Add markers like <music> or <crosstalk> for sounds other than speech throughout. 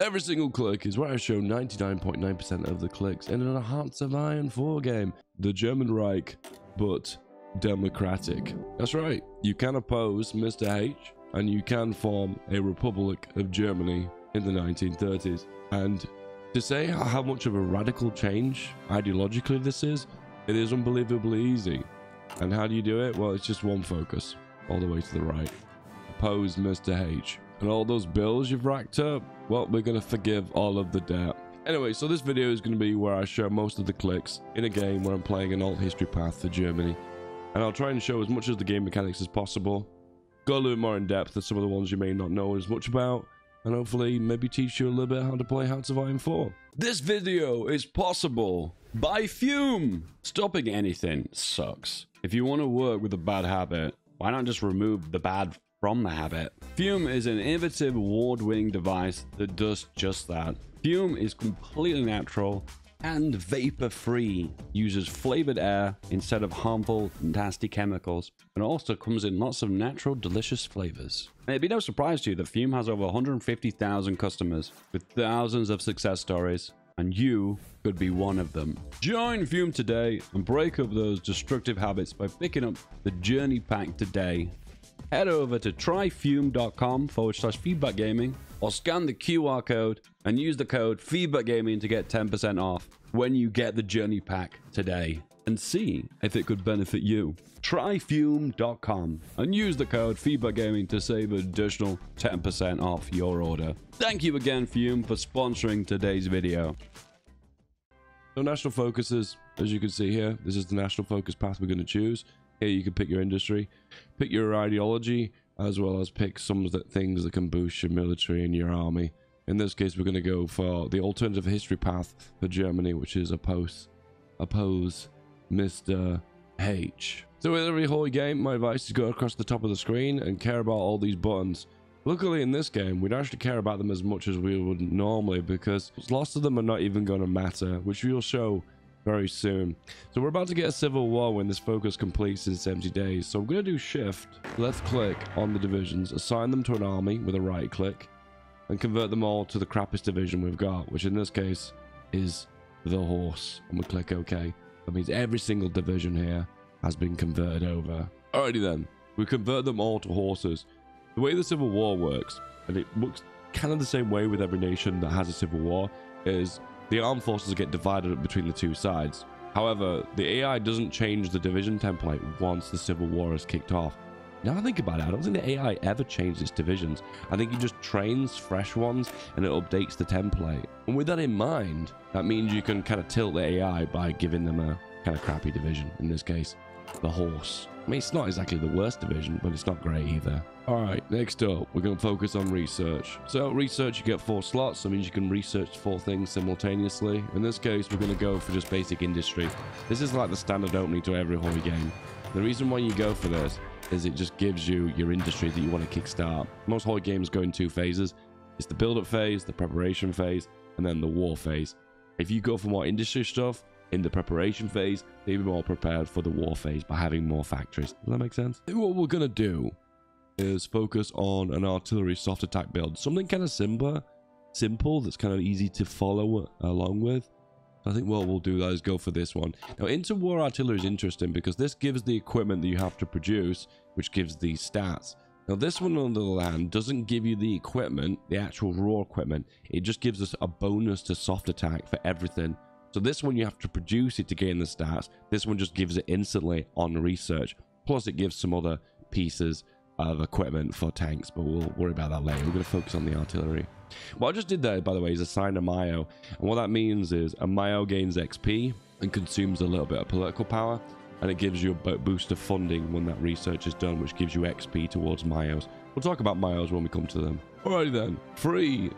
Every single click is where I show 99.9% of the clicks in an Hearts of Iron 4 game. The German Reich, but democratic. That's right, you can oppose Mr. H and you can form a Republic of Germany in the 1930s. And to say how much of a radical change ideologically this is, it is unbelievably easy. And how do you do it? Well, it's just one focus, all the way to the right. Oppose Mr. H. And all those bills you've racked up, well, we're going to forgive all of the debt. Anyway, so this video is going to be where I show most of the clicks in a game where I'm playing an alt history path for Germany. And I'll try and show as much of the game mechanics as possible. Go a little more in depth than some of the ones you may not know as much about. And hopefully maybe teach you a little bit how to play Hearts of Iron 4. This video is possible by Fum. Stopping anything sucks. If you want to work with a bad habit, why not just remove the bad from the habit? Fum is an innovative award-winning device that does just that. Fum is completely natural and vapor free, uses flavored air instead of harmful, nasty chemicals, and also comes in lots of natural, delicious flavors. And it'd be no surprise to you that Fum has over 150,000 customers with thousands of success stories, and you could be one of them. Join Fum today and break up those destructive habits by picking up the Journey Pack today. Head over to tryfum.com forward slash feedback gaming or scan the QR code and use the code Feedback Gaming to get 10% off when you get the Journey Pack today and see if it could benefit you. Tryfum.com and use the code Feedback Gaming to save additional 10% off your order. Thank you again, Fum, for sponsoring today's video. So national focuses, as you can see here, this is the national focus path we're going to choose. Here you can pick your industry, pick your ideology, as well as pick some of the things that can boost your military and your army. In this case, we're going to go for the alternative history path for Germany, which is oppose, oppose Mr. H. So with every Hoi game, my advice is go across the top of the screen and care about all these buttons. Luckily in this game, we don't actually care about them as much as we would normally because lots of them are not even going to matter, which we'll show very soon. So we're about to get a civil war when this focus completes in 70 days. So I'm going to do shift, left click on the divisions, assign them to an army with a right click, and convert them all to the crappiest division we've got, which in this case is the horse. And we click OK. That means every single division here has been converted over. Alrighty then, we convert them all to horses. The way the Civil War works, and it works kind of the same way with every nation that has a civil war, is the armed forces get divided up between the two sides. However, the AI doesn't change the division template once the civil war is kicked off. Now I think about it, I don't think the AI ever changed its divisions. I think it just trains fresh ones and it updates the template. And with that in mind, that means you can kind of tilt the AI by giving them a kind of crappy division, in this case, the horse. I mean, it's not exactly the worst division, but it's not great either. All right, next up, we're going to focus on research. So research, you get four slots. That means you can research four things simultaneously. In this case, we're going to go for just basic industry. This is like the standard opening to every Hoi game. The reason why you go for this is it just gives you your industry that you want to kickstart. Most Hoi games go in two phases. It's the build-up phase, the preparation phase, and then the war phase. If you go for more industry stuff, in the preparation phase, they'd be more prepared for the war phase by having more factories. Does that make sense? What we're to do is focus on an artillery soft attack build. Something kind of simple, simple that's kind of easy to follow along with. I think what we'll do that is go for this one. Now, interwar artillery is interesting because this gives the equipment that you have to produce, which gives these stats. Now, this one, on the land doesn't give you the equipment, the actual raw equipment. It just gives us a bonus to soft attack for everything. So this one, you have to produce it to gain the stats. This one just gives it instantly on research. Plus, it gives some other pieces of equipment for tanks, but we'll worry about that later. We're going to focus on the artillery. What I just did there, by the way, is assign a MIO. And what that means is a MIO gains XP and consumes a little bit of political power. And it gives you a boost of funding when that research is done, which gives you XP towards MIOs. We'll talk about MIOs when we come to them. Alrighty then. Free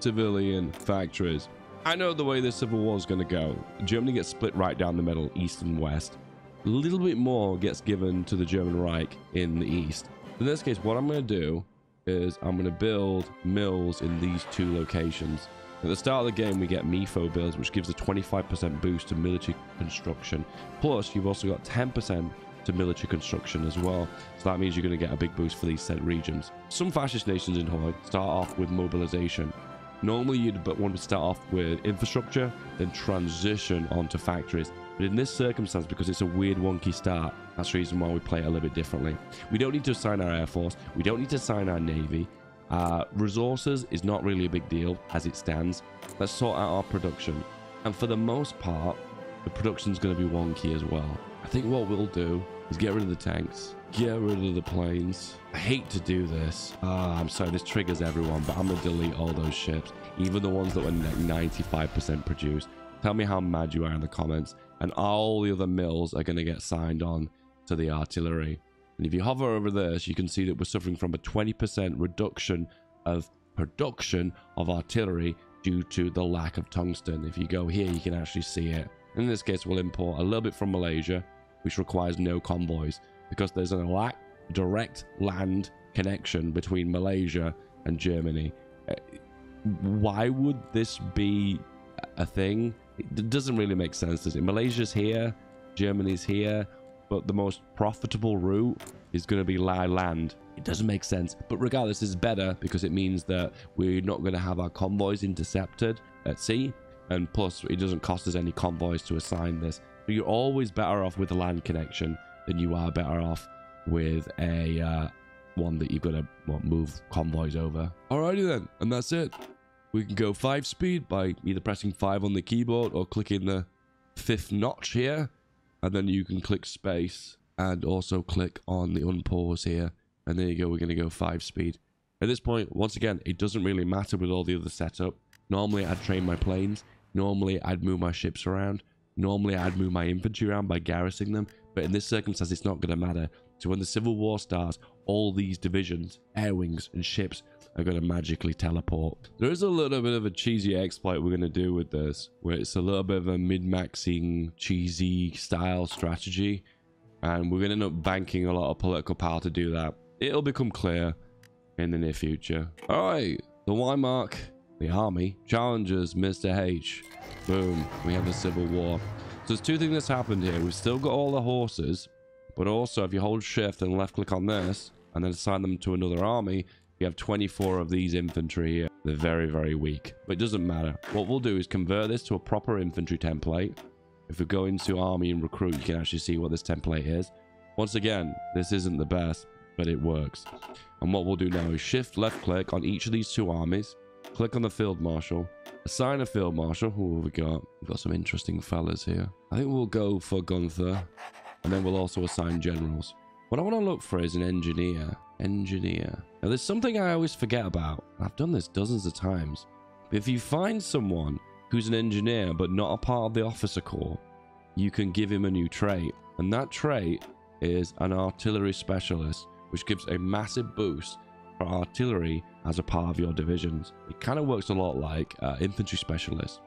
civilian factories. I know the way the civil war is going to go. Germany gets split right down the middle, east and west. A little bit more gets given to the German Reich in the east. In this case, what I'm going to do is I'm going to build mills in these two locations. At the start of the game, we get MEFO bills, which gives a 25% boost to military construction. Plus, you've also got 10% to military construction as well. So that means you're going to get a big boost for these said regions. Some fascist nations in Horde start off with mobilization. Normally, you'd but want to start off with infrastructure, then transition onto factories. But in this circumstance, because it's a weird, wonky start, that's the reason why we play it a little bit differently. We don't need to assign our Air Force. We don't need to assign our Navy. Uh, resources is not really a big deal as it stands. Let's sort out our production. And for the most part, the production's going to be wonky as well. I think what we'll do is get rid of the tanks, get rid of the planes. I hate to do this. Uh, I'm sorry, this triggers everyone, but I'm going to delete all those ships, even the ones that were 95% produced. Tell me how mad you are in the comments. And all the other mills are going to get signed on to the artillery. And if you hover over this, you can see that we're suffering from a 20% reduction of production of artillery due to the lack of tungsten. If you go here, you can actually see it. In this case, we'll import a little bit from Malaysia, which requires no convoys because there's a lack direct land connection between Malaysia and Germany. Uh, Why would this be a thing? It doesn't really make sense, does it? Malaysia's here, Germany's here, but the most profitable route is going to be by land. It doesn't make sense. But regardless, it's better because it means that we're not going to have our convoys intercepted at sea. And plus, it doesn't cost us any convoys to assign this. So you're always better off with a land connection than you are better off with a uh, one that you've got to what, move convoys over. Alrighty then, and that's it. We can go five speed by either pressing five on the keyboard or clicking the fifth notch here, and then you can click space and also click on the unpause here, and there you go. We're going to go five speed. At this point, once again, it doesn't really matter with all the other setup. Normally, I'd train my planes. Normally, I'd move my ships around. Normally, I'd move my infantry around by garrisoning them. But in this circumstance, it's not going to matter. So when the Civil War starts, all these divisions, air wings, and ships are going to magically teleport. There is a little bit of a cheesy exploit we're going to do with this, where it's a little bit of a min-maxing, cheesy style strategy. And we're going to end up banking a lot of political power to do that. It'll become clear in the near future. All right, the mark, the army, challenges Mr. H. Boom, we have a civil war. There's two things that's happened here. We've still got all the horses, but also if you hold shift and left click on this, and then assign them to another army, you have 24 of these infantry here. They're very, very weak, but it doesn't matter. What we'll do is convert this to a proper infantry template. If we go into army and recruit, you can actually see what this template is. Once again, this isn't the best, but it works. And what we'll do now is shift left click on each of these two armies, click on the field marshal, assign a field marshal. Who have we got? We've got some interesting fellas here. I think we'll go for Gunther, and then we'll also assign generals. What I want to look for is an engineer. Engineer. Now, there's something I always forget about. I've done this dozens of times. But if you find someone who's an engineer but not a part of the officer corps, you can give him a new trait. And that trait is an artillery specialist, which gives a massive boost artillery as a part of your divisions. It kind of works a lot like uh, infantry specialist.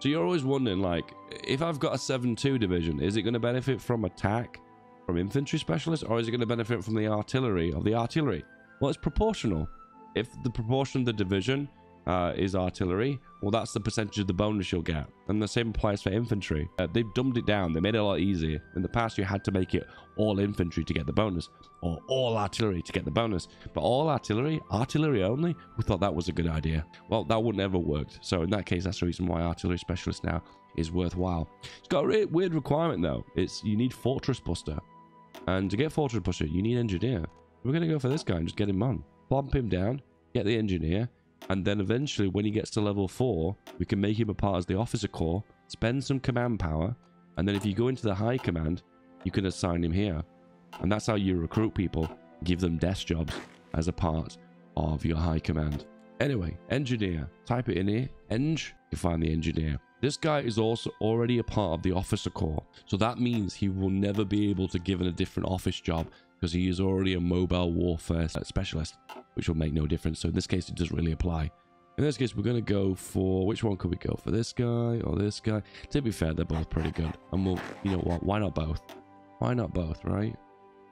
So you're always wondering, like, if I've got a 7-2 division, is it going to benefit from attack from infantry specialist, or is it going to benefit from the artillery of the artillery? Well, it's proportional. If the proportion of the division uh, is artillery, well, that's the percentage of the bonus you'll get. And the same applies for infantry. Uh, they've dumbed it down. They made it a lot easier. In the past, you had to make it all infantry to get the bonus, or all artillery to get the bonus. But all artillery, artillery only, we thought that was a good idea. Well, that wouldn't ever worked. So in that case, that's the reason why artillery specialist now is worthwhile. It's got a weird requirement though. It's you need fortress buster. And to get Fortress buster, you need Engineer. We're going to go for this guy and just get him on. Plump him down, get the Engineer, and then eventually when he gets to level 4, we can make him a part of the Officer Corps, spend some command power, and then if you go into the High Command, you can assign him here. And that's how you recruit people, give them desk jobs as a part of your High Command. Anyway, Engineer. Type it in here. Eng. You find the Engineer. This guy is also already a part of the officer corps, so that means he will never be able to give given a different office job because he is already a mobile warfare specialist, which will make no difference. So in this case, it doesn't really apply. In this case, we're going to go for, which one could we go for? This guy or this guy? To be fair, they're both pretty good. And we'll, you know what, why not both? Why not both, right?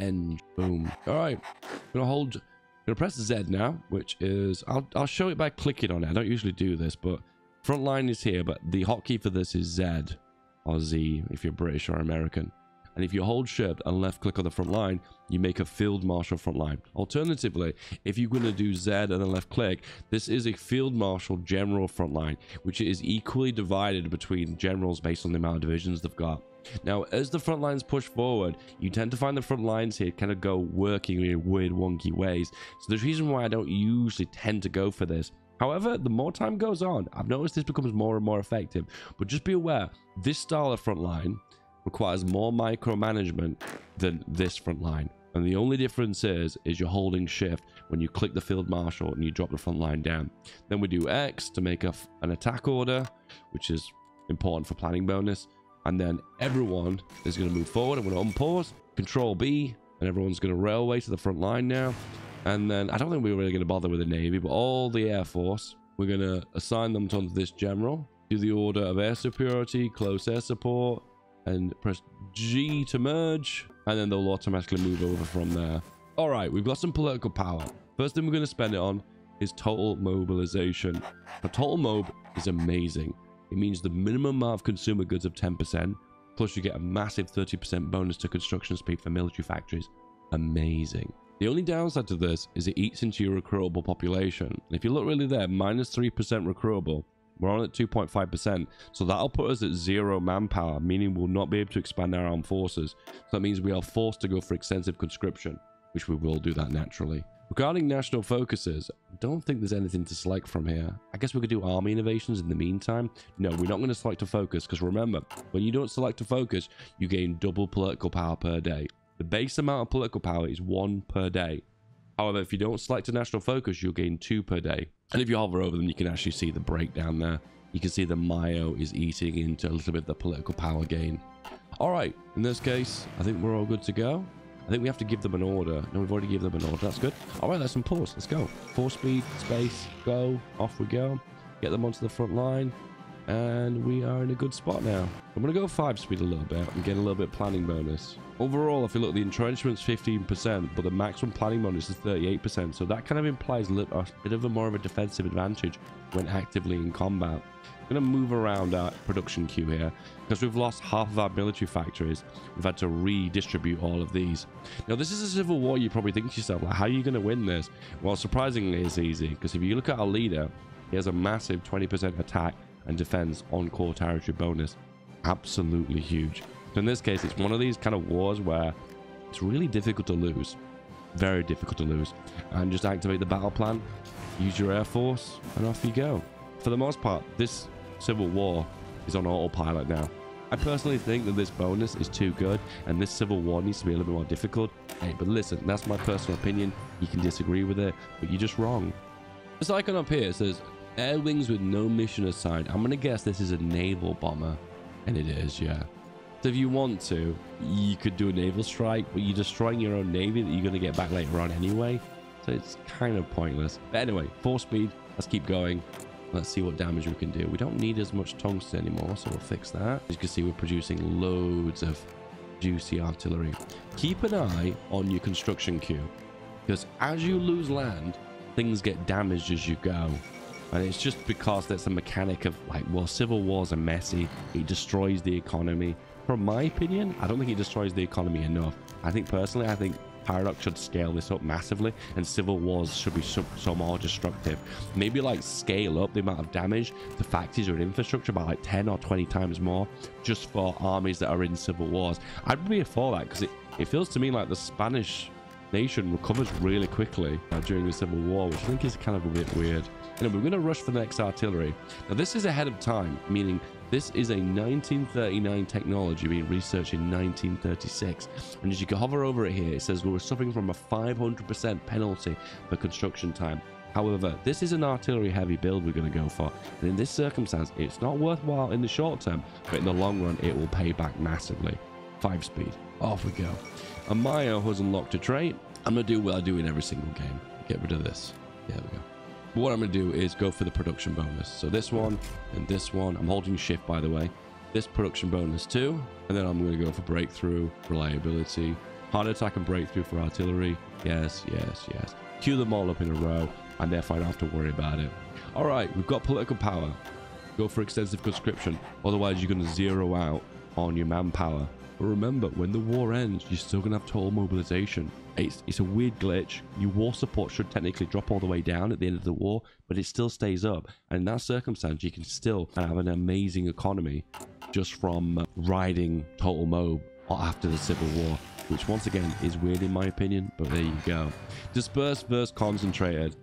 And boom. All right, I'm going to hold, I'm going to press Z now, which is, I'll, I'll show it by clicking on it. I don't usually do this, but Front line is here, but the hotkey for this is Z or Z if you're British or American. And if you hold shift and left click on the front line, you make a field marshal front line. Alternatively, if you're going to do Z and then left click, this is a field marshal general front line, which is equally divided between generals based on the amount of divisions they've got. Now, as the front lines push forward, you tend to find the front lines here kind of go working in weird, wonky ways. So the reason why I don't usually tend to go for this. However, the more time goes on, I've noticed this becomes more and more effective. But just be aware, this style of front line requires more micromanagement than this front line. And the only difference is, is you're holding shift when you click the field marshal and you drop the front line down. Then we do X to make a, an attack order, which is important for planning bonus and then everyone is going to move forward. I'm going to unpause, Control B, and everyone's going to railway to the front line now. And then I don't think we're really going to bother with the Navy, but all the Air Force, we're going to assign them to this general. Do the order of air superiority, close air support, and press G to merge, and then they'll automatically move over from there. All right, we've got some political power. First thing we're going to spend it on is total mobilization. A total mob is amazing. It means the minimum amount of consumer goods of 10%, plus you get a massive 30% bonus to construction speed for military factories. Amazing. The only downside to this is it eats into your recruitable population. If you look really there, minus 3% recruitable, we're on at 2.5%, so that'll put us at zero manpower, meaning we'll not be able to expand our armed forces. So that means we are forced to go for extensive conscription, which we will do that naturally. Regarding national focuses, I don't think there's anything to select from here. I guess we could do army innovations in the meantime. No, we're not going to select a focus because remember, when you don't select a focus, you gain double political power per day. The base amount of political power is one per day. Oh, However, if you don't select a national focus, you'll gain two per day. And if you hover over them, you can actually see the breakdown there. You can see the MIO is eating into a little bit of the political power gain. All right, in this case, I think we're all good to go. I think we have to give them an order. No, we've already given them an order. That's good. All right, let's pause. Let's go. Four speed, space, go. Off we go. Get them onto the front line. And we are in a good spot now. I'm going to go five speed a little bit and get a little bit planning bonus. Overall, if you look, the entrenchment's 15%, but the maximum planning bonus is 38%. So that kind of implies a, little, a bit of a more of a defensive advantage when actively in combat I'm going to move around our production queue here because we've lost half of our military factories. We've had to redistribute all of these. Now, this is a civil war. You probably think to yourself, like, how are you going to win this? Well, surprisingly, it's easy because if you look at our leader, he has a massive 20% attack and defense on core territory bonus. Absolutely huge. So in this case, it's one of these kind of wars where it's really difficult to lose. Very difficult to lose. And just activate the battle plan, use your air force, and off you go. For the most part, this Civil War is on autopilot now. I personally think that this bonus is too good and this Civil War needs to be a little bit more difficult. Hey, but listen, that's my personal opinion. You can disagree with it, but you're just wrong. This icon up here says air wings with no mission assigned. I'm going to guess this is a naval bomber. And it is, yeah. So if you want to, you could do a naval strike, but you're destroying your own navy that you're going to get back later on anyway. So it's kind of pointless. But anyway, four speed. Let's keep going. Let's see what damage we can do. We don't need as much tungsten anymore, so we'll fix that. As you can see, we're producing loads of juicy artillery. Keep an eye on your construction queue, because as you lose land, things get damaged as you go. And it's just because that's a mechanic of like, well, civil wars are messy. It destroys the economy. From my opinion, I don't think it destroys the economy enough. I think personally, I think Paradox should scale this up massively, and Civil Wars should be so, so, more destructive. Maybe like scale up the amount of damage the factories or infrastructure by like 10 or 20 times more just for armies that are in Civil Wars. I'd be for that because it, it feels to me like the Spanish nation recovers really quickly uh, during the Civil War, which I think is kind of a bit weird. Anyway, we're going to rush for the next artillery. Now, this is ahead of time, meaning this is a 1939 technology being researched in 1936. And as you can hover over it here, it says we're suffering from a 500% penalty for construction time. However, this is an artillery heavy build we're going to go for. And in this circumstance, it's not worthwhile in the short term, but in the long run, it will pay back massively. Five speed. Off we go. And MIO has unlocked a trait. I'm going to do what I do in every single game. Get rid of this. There we go. But what I'm going to do is go for the production bonus. So this one and this one. I'm holding shift, by the way. This production bonus too. And then I'm going to go for breakthrough, reliability, hard attack and breakthrough for artillery. Yes, yes, yes. Queue them all up in a row and therefore I don't have to worry about it. All right, we've got political power. Go for extensive conscription. Otherwise, you're going to zero out on your manpower But remember, when the war ends, you're still going to have total mobilization. It's, it's a weird glitch. Your war support should technically drop all the way down at the end of the war, but it still stays up. And in that circumstance, you can still have an amazing economy just from uh, riding total mob after the Civil War, which once again is weird in my opinion, but there you go. Dispersed versus concentrated.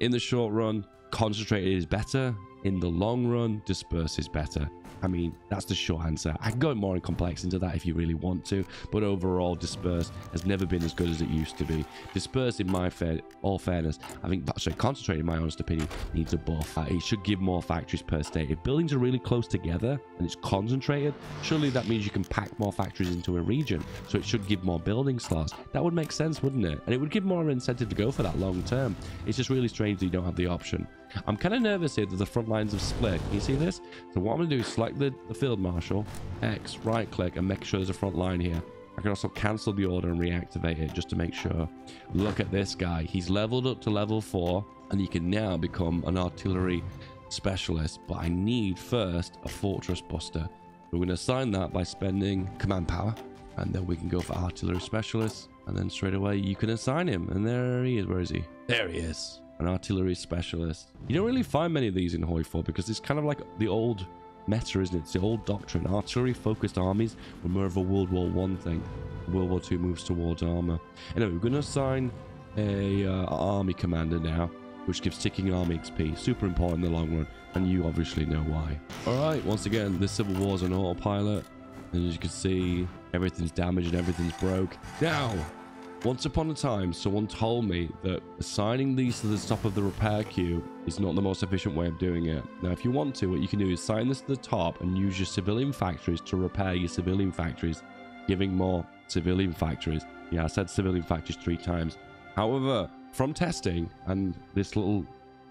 In the short run, concentrated is better. In the long run, dispersed is better. I mean, that's the short answer. I can go more in complex into that if you really want to, but overall, Disperse has never been as good as it used to be. Disperse, in my fair, all fairness, I think, sorry, Concentrate, in my honest opinion, needs a buff. Uh, it should give more factories per state. If buildings are really close together and it's concentrated, surely that means you can pack more factories into a region, so it should give more building slots. That would make sense, wouldn't it? And it would give more incentive to go for that long term. It's just really strange that you don't have the option. I'm kind of nervous here that the front lines have split. Can you see this? So what I'm going to do is select the, the field marshal, X, right click, and make sure there's a front line here. I can also cancel the order and reactivate it just to make sure. Look at this guy. He's leveled up to level 4, and he can now become an artillery specialist. But I need first a fortress buster. We're going to assign that by spending command power, and then we can go for artillery specialist. And then straight away you can assign him. And there he is. Where is he? There he is an artillery specialist. You don't really find many of these in Hoi 4 because it's kind of like the old meta, isn't it? It's the old doctrine. Artillery-focused armies were more of a World War One thing. World War Two moves towards armor. Anyway, we're going to assign a uh, army commander now, which gives ticking army XP. Super important in the long run, and you obviously know why. All right, once again, this Civil War is on autopilot. And as you can see, everything's damaged and everything's broke. Now, once upon a time, someone told me that assigning these to the top of the repair queue is not the most efficient way of doing it. Now, if you want to, what you can do is assign this to the top and use your civilian factories to repair your civilian factories, giving more civilian factories. Yeah, I said civilian factories three times. However, from testing, and this little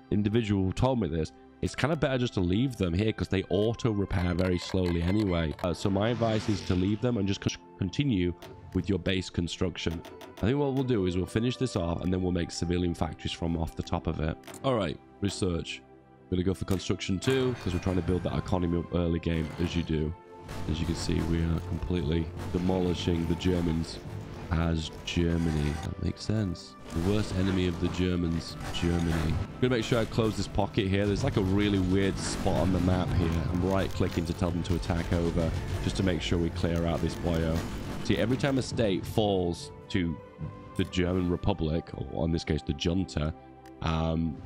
individual told me this, it's kind of better just to leave them here because they auto repair very slowly anyway. Uh, so my advice is to leave them and just continue with your base construction. I think what we'll do is we'll finish this off and then we'll make civilian factories from off the top of it. All right, research. We're going to go for construction too because we're trying to build that economy up early game as you do. As you can see, we are completely demolishing the Germans as Germany. That makes sense. The worst enemy of the Germans, Germany. I'm to make sure I close this pocket here. There's like a really weird spot on the map here. I'm right clicking to tell them to attack over just to make sure we clear out this boyo. See, every time a state falls to the German Republic, or in this case, the junta, um,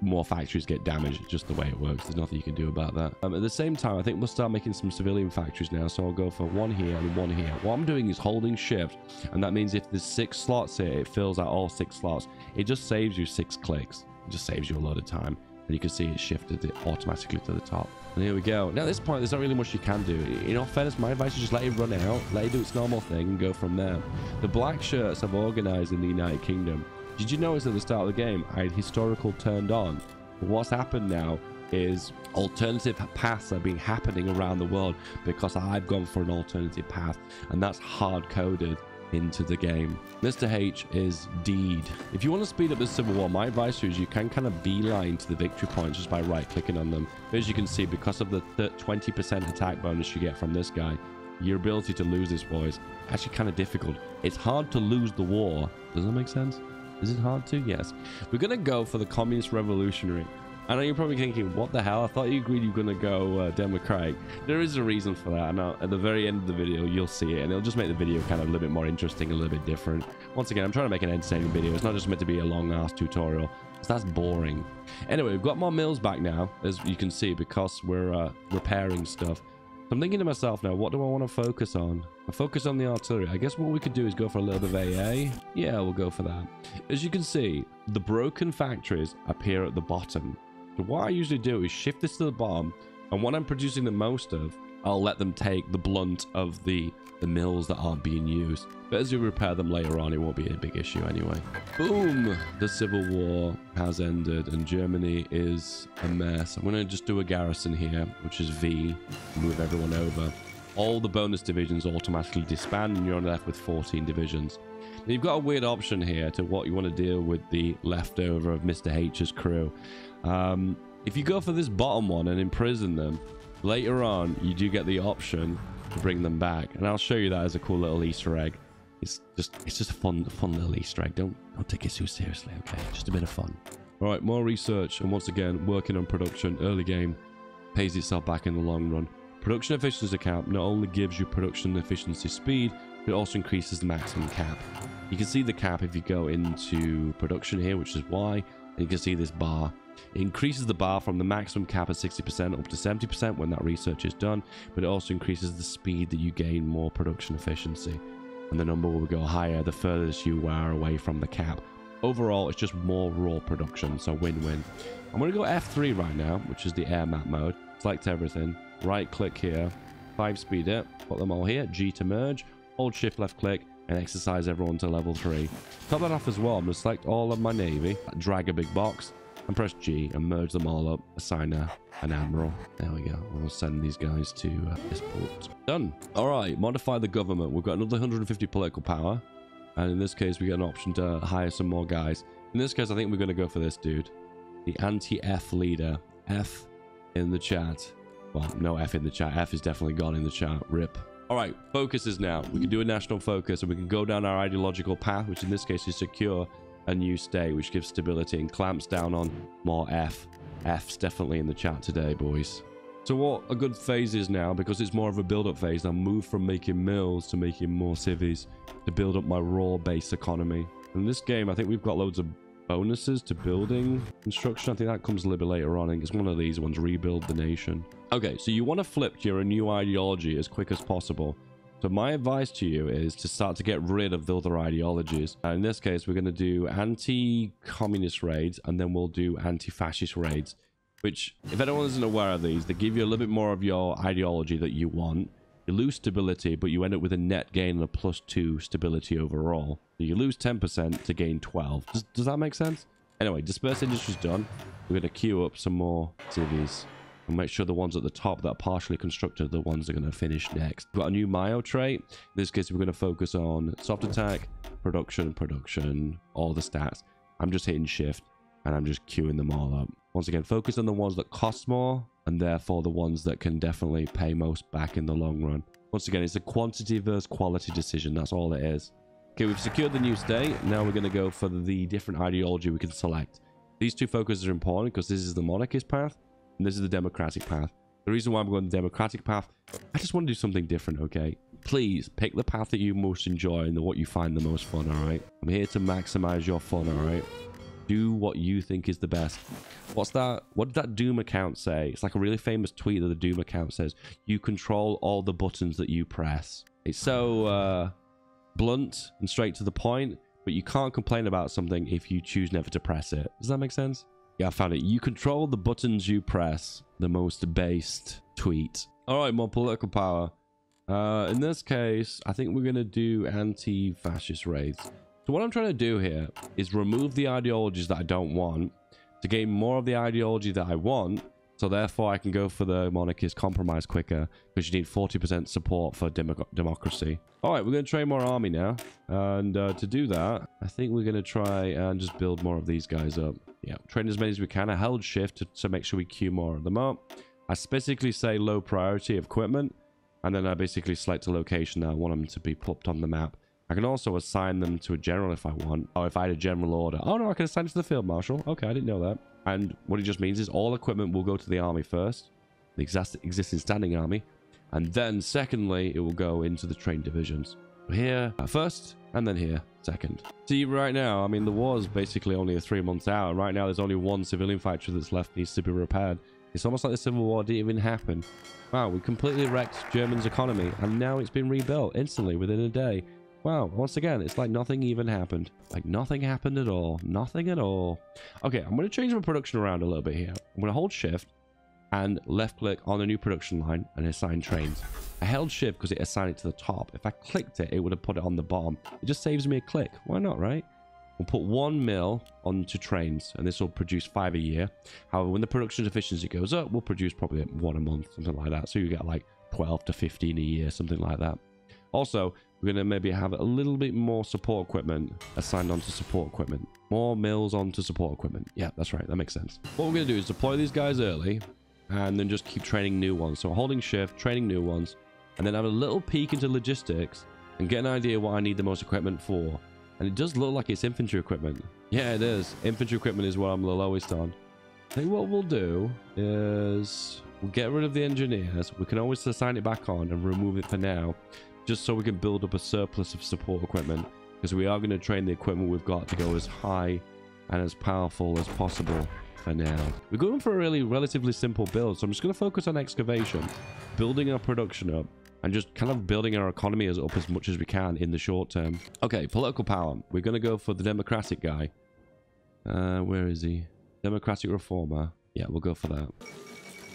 more factories get damaged. just the way it works. There's nothing you can do about that. Um, at the same time, I think we'll start making some civilian factories now. So I'll go for one here and one here. What I'm doing is holding shift. And that means if there's six slots here, it fills out all six slots. It just saves you six clicks. It just saves you a lot of time. And you can see it shifted it automatically to the top. And here we go. Now, at this point, there's not really much you can do. In all fairness, my advice is just let it run out, let it do its normal thing, and go from there. The black shirts have organized in the United Kingdom. Did you notice at the start of the game, I had historical turned on? What's happened now is alternative paths are being happening around the world because I've gone for an alternative path, and that's hard coded into the game. Mr. H is Deed. If you want to speed up the Civil War, my advice is you can kind of beeline to the victory points just by right-clicking on them. As you can see, because of the 20% attack bonus you get from this guy, your ability to lose this war is actually kind of difficult. It's hard to lose the war. Does that make sense? Is it hard to? Yes. We're going to go for the Communist Revolutionary. I know you're probably thinking, what the hell? I thought you agreed you were going to go uh, Democratic. There is a reason for that. And at the very end of the video, you'll see it. And it'll just make the video kind of a little bit more interesting, a little bit different. Once again, I'm trying to make an entertaining video. It's not just meant to be a long-ass tutorial. That's boring. Anyway, we've got more mills back now, as you can see, because we're uh, repairing stuff. I'm thinking to myself now, what do I want to focus on? I focus on the artillery. I guess what we could do is go for a little bit of AA. Yeah, we'll go for that. As you can see, the broken factories appear at the bottom. So what I usually do is shift this to the bottom, and what I'm producing the most of, I'll let them take the blunt of the, the mills that aren't being used. But as you repair them later on, it won't be a big issue anyway. Boom! The Civil War has ended, and Germany is a mess. I'm going to just do a garrison here, which is V, move everyone over. All the bonus divisions automatically disband, and you're left with 14 divisions. Now, you've got a weird option here to what you want to deal with the leftover of Mr. H's crew. Um, if you go for this bottom one and imprison them, later on you do get the option to bring them back. And I'll show you that as a cool little Easter egg. It's just it's just a fun fun little Easter egg. Don't don't take it too seriously, okay? Just a bit of fun. All right, more research and once again working on production early game pays itself back in the long run. Production efficiency cap not only gives you production efficiency speed, but it also increases the maximum cap. You can see the cap if you go into production here, which is Y, and you can see this bar. It increases the bar from the maximum cap at 60% up to 70% when that research is done, but it also increases the speed that you gain more production efficiency. And the number will go higher the furthest you are away from the cap. Overall, it's just more raw production, so win-win. I'm going to go F3 right now, which is the air map mode. Select everything, right click here, 5 speed it, put them all here, G to merge, hold shift left click, and exercise everyone to level 3. Top that off as well, I'm going to select all of my navy, drag a big box, and press G and merge them all up, assign a, an admiral. There we go. We'll send these guys to uh, this port. Done. All right, modify the government. We've got another 150 political power. And in this case, we get an option to hire some more guys. In this case, I think we're going to go for this dude. The anti-F leader. F in the chat. Well, no F in the chat. F is definitely gone in the chat. Rip. All right, focuses now. We can do a national focus and we can go down our ideological path, which in this case is secure a new stay, which gives stability and clamps down on more F. F's definitely in the chat today, boys. So what a good phase is now, because it's more of a build-up phase, I'll move from making mills to making more civies to build up my raw base economy. In this game, I think we've got loads of bonuses to building construction. I think that comes a little bit later on. I think it's one of these ones, rebuild the nation. Okay, so you want to flip to your new ideology as quick as possible. So my advice to you is to start to get rid of the other ideologies. In this case, we're going to do anti-communist raids and then we'll do anti-fascist raids. Which, if anyone isn't aware of these, they give you a little bit more of your ideology that you want. You lose stability, but you end up with a net gain of a plus 2 stability overall. So you lose 10% to gain 12. Does, does that make sense? Anyway, dispersed industry's done. We're going to queue up some more cities. And make sure the ones at the top that are partially constructed are the ones that are going to finish next. We've got a new MIO trait. In this case, we're going to focus on soft attack, production, production, all the stats. I'm just hitting shift and I'm just queuing them all up. Once again, focus on the ones that cost more and therefore the ones that can definitely pay most back in the long run. Once again, it's a quantity versus quality decision. That's all it is. Okay, we've secured the new state. Now we're going to go for the different ideology we can select. These two focuses are important because this is the monarchist path and this is the democratic path. The reason why I'm going the democratic path, I just want to do something different, okay? Please pick the path that you most enjoy and what you find the most fun, all right? I'm here to maximize your fun, all right? do what you think is the best. What's that? What did that Doom account say? It's like a really famous tweet that the Doom account says, you control all the buttons that you press. It's so uh, blunt and straight to the point, but you can't complain about something if you choose never to press it. Does that make sense? Yeah, I found it. You control the buttons you press. The most based tweet. All right, more political power. Uh, in this case, I think we're going to do anti-fascist raids. So what I'm trying to do here is remove the ideologies that I don't want to gain more of the ideology that I want. So therefore I can go for the monarchist compromise quicker because you need 40% support for dem democracy. All right, we're going to train more army now. And uh, to do that, I think we're going to try and just build more of these guys up. Yeah, train as many as we can. I held shift to, to make sure we queue more of them up. I specifically say low priority equipment. And then I basically select a location that I want them to be popped on the map. I can also assign them to a general if I want. Or if I had a general order. Oh, no, I can assign it to the field marshal. Okay, I didn't know that. And what it just means is all equipment will go to the army first. The existing standing army. And then, secondly, it will go into the trained divisions. Here uh, first, and then here second. See, right now, I mean, the war's basically only a three months out. Right now, there's only one civilian factory that's left needs to be repaired. It's almost like the Civil War didn't even happen. Wow, we completely wrecked Germany's economy, and now it's been rebuilt instantly within a day. Wow, once again, it's like nothing even happened. Like nothing happened at all. Nothing at all. Okay, I'm going to change my production around a little bit here. I'm going to hold shift and left click on a new production line and assign trains. I held shift because it assigned it to the top. If I clicked it, it would have put it on the bottom. It just saves me a click. Why not, right? We'll put one mill onto trains and this will produce five a year. However, when the production efficiency goes up, we'll produce probably one a month, something like that. So you get like 12 to 15 a year, something like that. Also, we're going to maybe have a little bit more support equipment assigned onto support equipment. More mills onto support equipment. Yeah, that's right. That makes sense. What we're going to do is deploy these guys early and then just keep training new ones. So holding shift, training new ones. and then have a little peek into logistics and get an idea what I need the most equipment for. And it does look like it's infantry equipment. Yeah, it is. Infantry equipment is what I'm the lowest on. I think what we'll do is we'll get rid of the engineers. We can always assign it back on and remove it for now, just so we can build up a surplus of support equipment. Because we are going to train the equipment we've got to go as high and as powerful as possible for now. We're going for a really relatively simple build, so I'm just going to focus on excavation, building our production up, and just kind of building our economy as up as much as we can in the short term. Okay, political power. We're going to go for the democratic guy. Uh, where is he? Democratic reformer. Yeah, we'll go for that.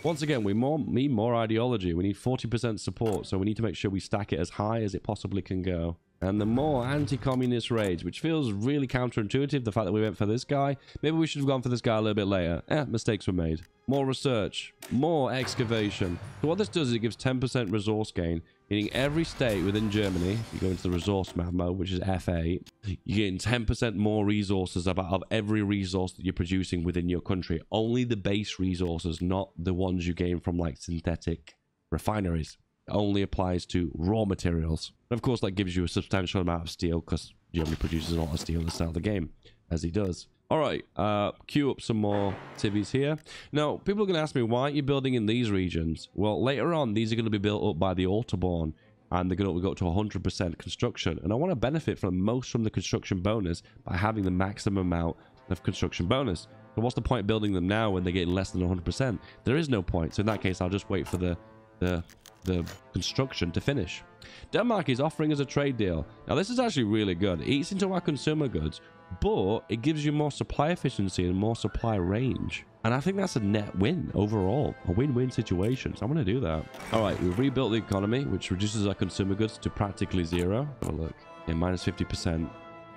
Once again, we more need more ideology. We need 40% support, so we need to make sure we stack it as high as it possibly can go. And the more anti-communist rage, which feels really counterintuitive, the fact that we went for this guy. Maybe we should have gone for this guy a little bit later. Eh, mistakes were made. More research. More excavation. So what this does is it gives 10% resource gain, meaning every state within Germany, you go into the resource map mode, which is F8, you're getting 10% more resources about of every resource that you're producing within your country. Only the base resources, not the ones you gain from like synthetic refineries only applies to raw materials. And of course, that gives you a substantial amount of steel because Germany produces a lot of steel the start the game, as he does. All right, uh, queue up some more civvies here. Now, people are going to ask me, why aren't you building in these regions? Well, later on, these are going to be built up by the Autobahn, and they're going to go up to 100% construction. And I want to benefit from most from the construction bonus by having the maximum amount of construction bonus. But what's the point building them now when they're getting less than 100%? There is no point. So in that case, I'll just wait for the the the construction to finish. Denmark is offering us a trade deal. Now, this is actually really good. It eats into our consumer goods, but it gives you more supply efficiency and more supply range. And I think that's a net win overall, a win-win situation. So I'm going to do that. All right, we've rebuilt the economy, which reduces our consumer goods to practically zero. Have a look. Yeah, minus 50%.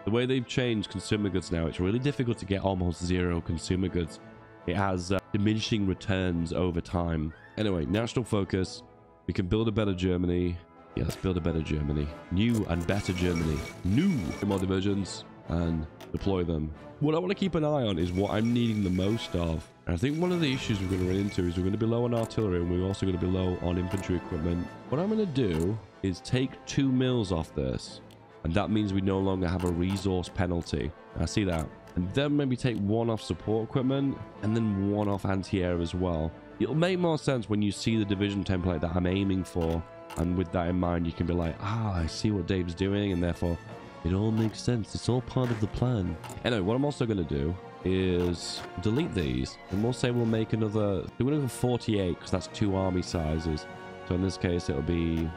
The way they've changed consumer goods now, it's really difficult to get almost zero consumer goods. It has uh, diminishing returns over time. Anyway, national focus. We can build a better Germany. Yeah, let's build a better Germany. New and better Germany. New more divisions and deploy them. What I want to keep an eye on is what I'm needing the most of. And I think one of the issues we're going to run into is we're going to be low on artillery and we're also going to be low on infantry equipment. What I'm going to do is take two mills off this. And that means we no longer have a resource penalty. I see that. And then maybe take one off support equipment and then one off anti-air as well. It'll make more sense when you see the division template that I'm aiming for. And with that in mind, you can be like, ah, I see what Dave's doing, and therefore it all makes sense. It's all part of the plan. Anyway, what I'm also going to do is delete these. And we'll say we'll make another, do another 48, because that's two army sizes. So in this case, it'll be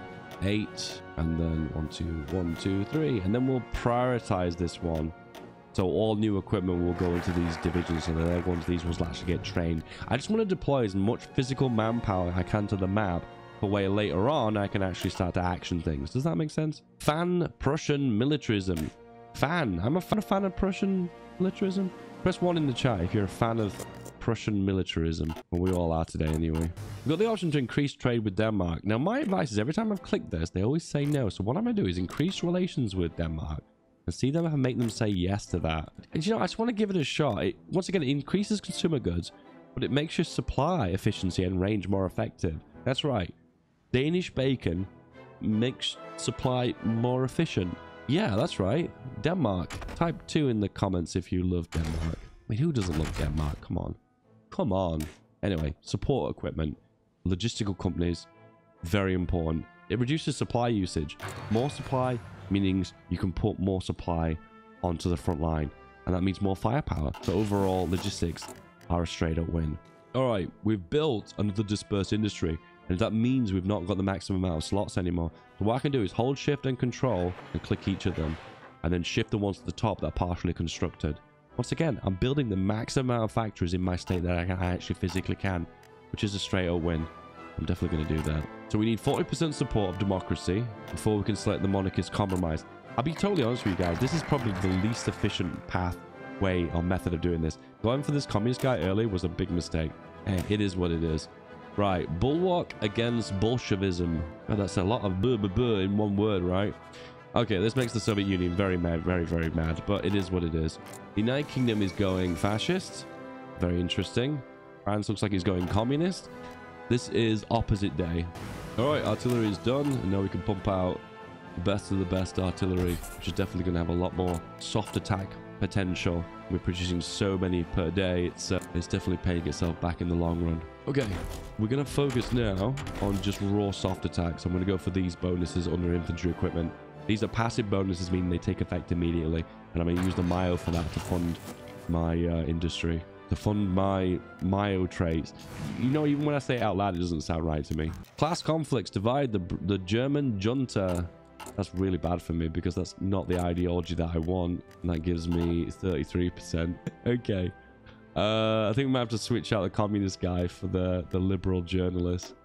eight, and then one, two, one, two, three. And then we'll prioritize this one so all new equipment will go into these divisions and then ones these ones will actually get trained. I just want to deploy as much physical manpower I can to the map for where later on I can actually start to action things. Does that make sense? Fan Prussian militarism. Fan. I'm a fan, a fan of Prussian militarism. Press 1 in the chat if you're a fan of Prussian militarism. Well, we all are today anyway. We've got the option to increase trade with Denmark. Now, my advice is every time I've clicked this, they always say no. So what I'm going to do is increase relations with Denmark and see them and make them say yes to that. And you know, I just want to give it a shot. It, once again, it increases consumer goods, but it makes your supply efficiency and range more effective. That's right. Danish bacon makes supply more efficient. Yeah, that's right. Denmark. Type 2 in the comments if you love Denmark. I mean, who doesn't love Denmark? Come on. Come on. Anyway, support equipment, logistical companies, very important. It reduces supply usage. More supply, meanings you can put more supply onto the front line and that means more firepower. So overall logistics are a straight up win. All right we've built another dispersed industry and that means we've not got the maximum amount of slots anymore. So what i can do is hold shift and control and click each of them and then shift the ones to the top that are partially constructed. Once again i'm building the maximum amount of factories in my state that i actually physically can which is a straight up win. I'm definitely going to do that. So we need 40% support of democracy before we can select the monarchist compromise. I'll be totally honest with you guys. This is probably the least efficient path, way, or method of doing this. Going for this communist guy early was a big mistake. Eh, it is what it is. Right, bulwark against Bolshevism. Oh, that's a lot of buh, buh, buh in one word, right? Okay, this makes the Soviet Union very mad, very, very mad, but it is what it is. The United Kingdom is going fascist. Very interesting. France looks like he's going communist. This is opposite day. All right, artillery is done, and now we can pump out the best of the best artillery, which is definitely going to have a lot more soft attack potential. We're producing so many per day, it's, uh, it's definitely paying itself back in the long run. Okay, we're going to focus now on just raw soft attacks. I'm going to go for these bonuses under infantry equipment. These are passive bonuses, meaning they take effect immediately, and I'm going to use the MIO for that to fund my uh, industry to fund my MIO traits. You know, even when I say it out loud, it doesn't sound right to me. Class conflicts divide the, the German junta that's really bad for me because that's not the ideology that I want. And that gives me 33%. <laughs> okay. Uh, I think we might have to switch out the communist guy for the, the liberal journalist.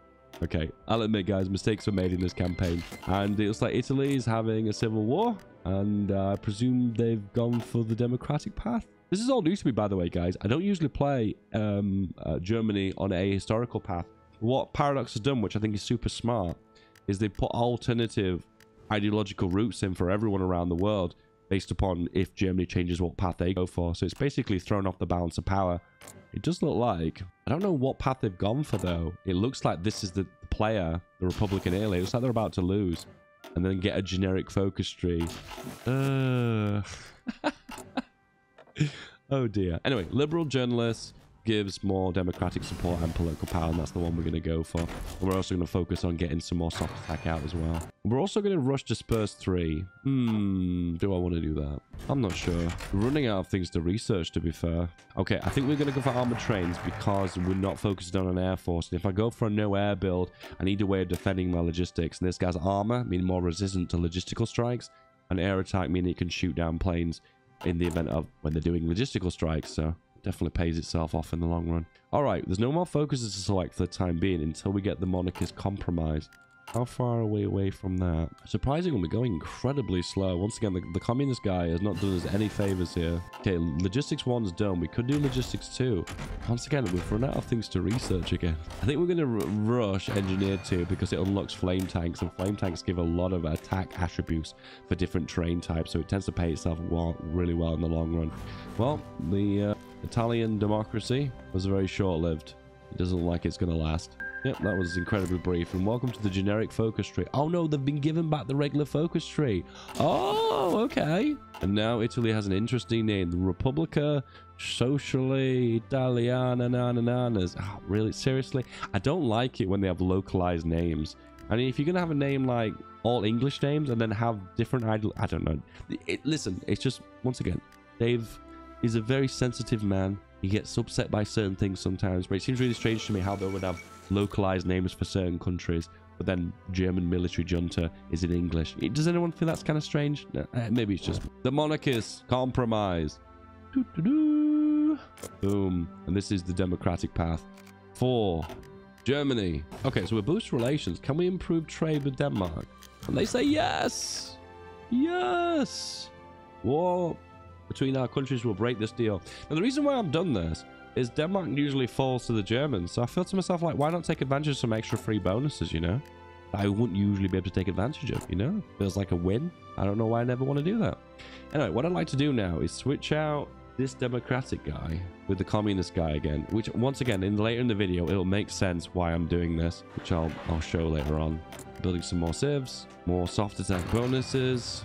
Okay, I'll admit, guys, mistakes were made in this campaign. And it looks like Italy is having a civil war. And uh, I presume they've gone for the democratic path. This is all new to me, by the way, guys. I don't usually play um, uh, Germany on a historical path. What Paradox has done, which I think is super smart, is they put alternative ideological routes in for everyone around the world based upon if Germany changes what path they go for. So it's basically thrown off the balance of power. It does look like, I don't know what path they've gone for though. It looks like this is the player, the Republican Italy. It looks like they're about to lose and then get a generic focus tree. Uh... <laughs> <laughs> oh dear. Anyway, liberal journalists, gives more democratic support and political power, and that's the one we're going to go for. And we're also going to focus on getting some more soft attack out as well. We're also going to rush Disperse 3. Hmm, do I want to do that? I'm not sure. We're running out of things to research, to be fair. Okay, I think we're going to go for armored trains because we're not focused on an air force. And if I go for a no air build, I need a way of defending my logistics. And this guy's armor, meaning more resistant to logistical strikes, and air attack, meaning it can shoot down planes in the event of when they're doing logistical strikes. So definitely pays itself off in the long run. All right, there's no more focuses to select for the time being until we get the monarchist compromise. How far are we away from that? Surprisingly, we're going incredibly slow. Once again, the, the communist guy has not done us any favors here. Okay, logistics 1's done. We could do logistics 2. Once again, we've run out of things to research again. I think we're going to rush engineer 2 because it unlocks flame tanks, and flame tanks give a lot of attack attributes for different train types, so it tends to pay itself well, really well in the long run. Well, the uh, Italian democracy was very short-lived. It doesn't look like it's going to last. Yep, that was incredibly brief. And welcome to the generic focus tree. Oh no, they've been given back the regular focus tree. Oh, okay. And now Italy has an interesting name. The Repubblica Sociale Italiana Nananas. Oh, ah, really? Seriously? I don't like it when they have localized names. I mean, if you're going to have a name like all English names and then have different... I don't know. It, listen, it's just, once again, Dave is a very sensitive man. He gets upset by certain things sometimes, but it seems really strange to me how they would have localized names for certain countries, but then German military junta is in English. Does anyone feel that's kind of strange? Uh, maybe it's just the monarchist compromise. Doo -doo -doo. Boom. And this is the democratic path. Four. Germany. Okay, so we boost relations. Can we improve trade with Denmark? And they say yes. Yes. War between our countries will break this deal. Now, the reason why I've done this is Denmark usually falls to the Germans. So I feel to myself like, why not take advantage of some extra free bonuses, you know? I wouldn't usually be able to take advantage of, you know? Feels like a win. I don't know why I never want to do that. Anyway, what I'd like to do now is switch out this democratic guy with the communist guy again, which once again, in later in the video, it'll make sense why I'm doing this, which I'll, I'll show later on. Building some more civs more soft attack bonuses,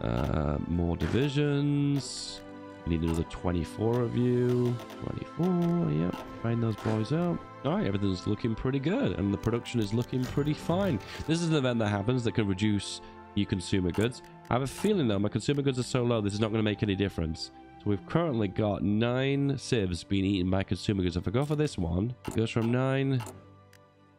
uh, more divisions, need another 24 of you. 24, yep. Find those boys out. All right, everything's looking pretty good, and the production is looking pretty fine. This is an event that happens that can reduce your consumer goods. I have a feeling, though, my consumer goods are so low, this is not going to make any difference. So we've currently got nine civs being eaten by consumer goods. If I go for this one, it goes from nine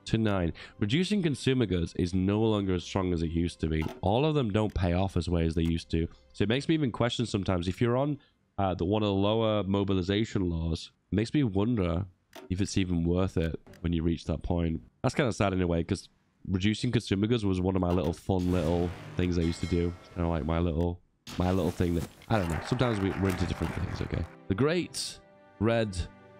to nine. Reducing consumer goods is no longer as strong as it used to be. All of them don't pay off as well as they used to. So it makes me even question sometimes if you're on uh, the one of the lower mobilization laws. makes me wonder if it's even worth it when you reach that point. That's kind of sad in a way because reducing consumer goods was one of my little fun little things I used to do. Kind of like my little my little thing that I don't know. Sometimes we, we're into different things. Okay. The Great Red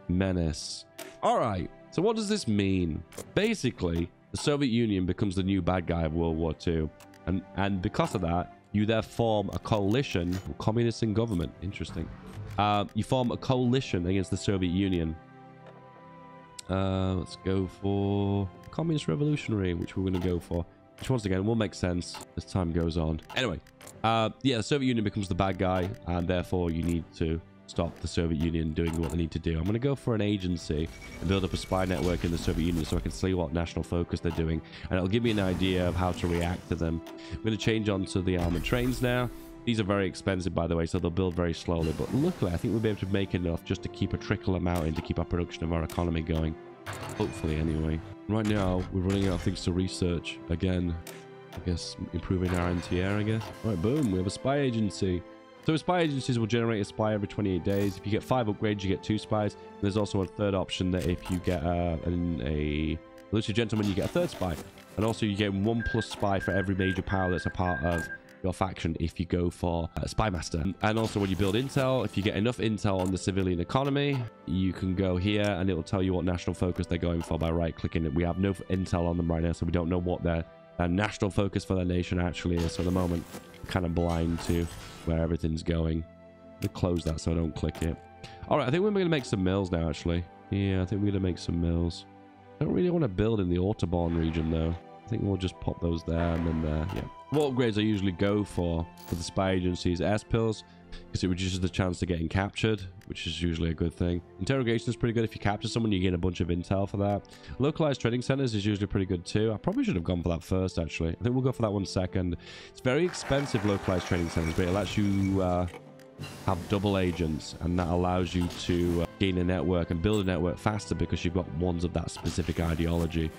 Menace. All right. So what does this mean? Basically, the Soviet Union becomes the new bad guy of World War II, and and because of that, you there form a coalition, communist and government. Interesting. Uh, you form a coalition against the Soviet Union. Uh, let's go for Communist Revolutionary, which we're going to go for. Which once again will make sense as time goes on. Anyway, uh, yeah, the Soviet Union becomes the bad guy, and therefore you need to stop the Soviet Union doing what they need to do. I'm going to go for an agency and build up a spy network in the Soviet Union so I can see what national focus they're doing, and it'll give me an idea of how to react to them. I'm going to change on to the armored trains now. These are very expensive, by the way, so they'll build very slowly. But luckily, I think we'll be able to make enough just to keep a trickle amount in to keep our production of our economy going. Hopefully, anyway. Right now, we're running out of things to research. Again, I guess improving our NTR, I guess. Right, boom, we have a spy agency. So spy agencies will generate a spy every 28 days. If you get five upgrades, you get two spies. And there's also a third option that if you get uh, an, a military gentleman, you get a third spy. And also you get one plus spy for every major power that's a part of your faction if you go for a spy master and also when you build intel if you get enough intel on the civilian economy you can go here and it will tell you what national focus they're going for by right clicking it we have no intel on them right now so we don't know what their, their national focus for their nation actually is at the moment kind of blind to where everything's going. To close that so i don't click it. All right i think we're going to make some mills now actually. Yeah i think we're going to make some mills. I don't really want to build in the autobahn region though. I think we'll just pop those there and then there yeah. What upgrades I usually go for for the spy agencies S pills because it reduces the chance to getting captured, which is usually a good thing. Interrogation is pretty good. If you capture someone, you gain a bunch of intel for that. Localized training centers is usually pretty good too. I probably should have gone for that first, actually. I think we'll go for that one second. It's very expensive, localized training centers, but it lets you uh, have double agents, and that allows you to uh, gain a network and build a network faster because you've got ones of that specific ideology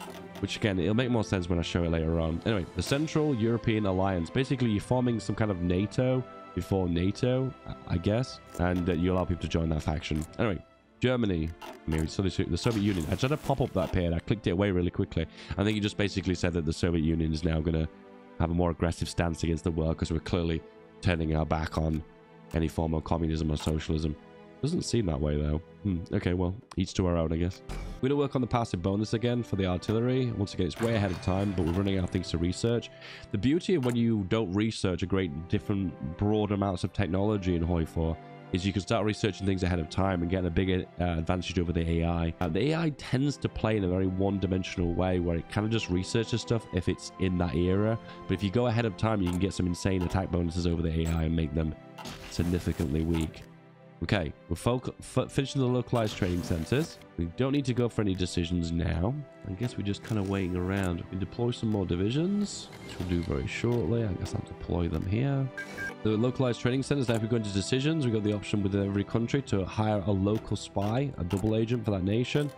which again, it'll make more sense when I show it later on. Anyway, the Central European Alliance. Basically, you're forming some kind of NATO before NATO, I guess, and uh, you allow people to join that faction. Anyway, Germany, I mean, so the Soviet Union. I tried to pop up that page. I clicked it away really quickly. I think it just basically said that the Soviet Union is now going to have a more aggressive stance against the world because we're clearly turning our back on any form of communism or socialism. Doesn't seem that way, though. Hmm, okay, well, each to our own, I guess. We're going to work on the passive bonus again for the artillery. Once again, it's way ahead of time, but we're running out of things to research. The beauty of when you don't research a great different, broad amounts of technology in HOI 4 is you can start researching things ahead of time and getting a bigger uh, advantage over the AI. Uh, the AI tends to play in a very one-dimensional way where it kind of just researches stuff if it's in that era. But if you go ahead of time, you can get some insane attack bonuses over the AI and make them significantly weak. Okay, we're finishing the localized training centers. We don't need to go for any decisions now. I guess we're just kind of waiting around. We deploy some more divisions, which we'll do very shortly. I guess I'll deploy them here. The localized training centers, now if we go into decisions, we've got the option within every country to hire a local spy, a double agent for that nation.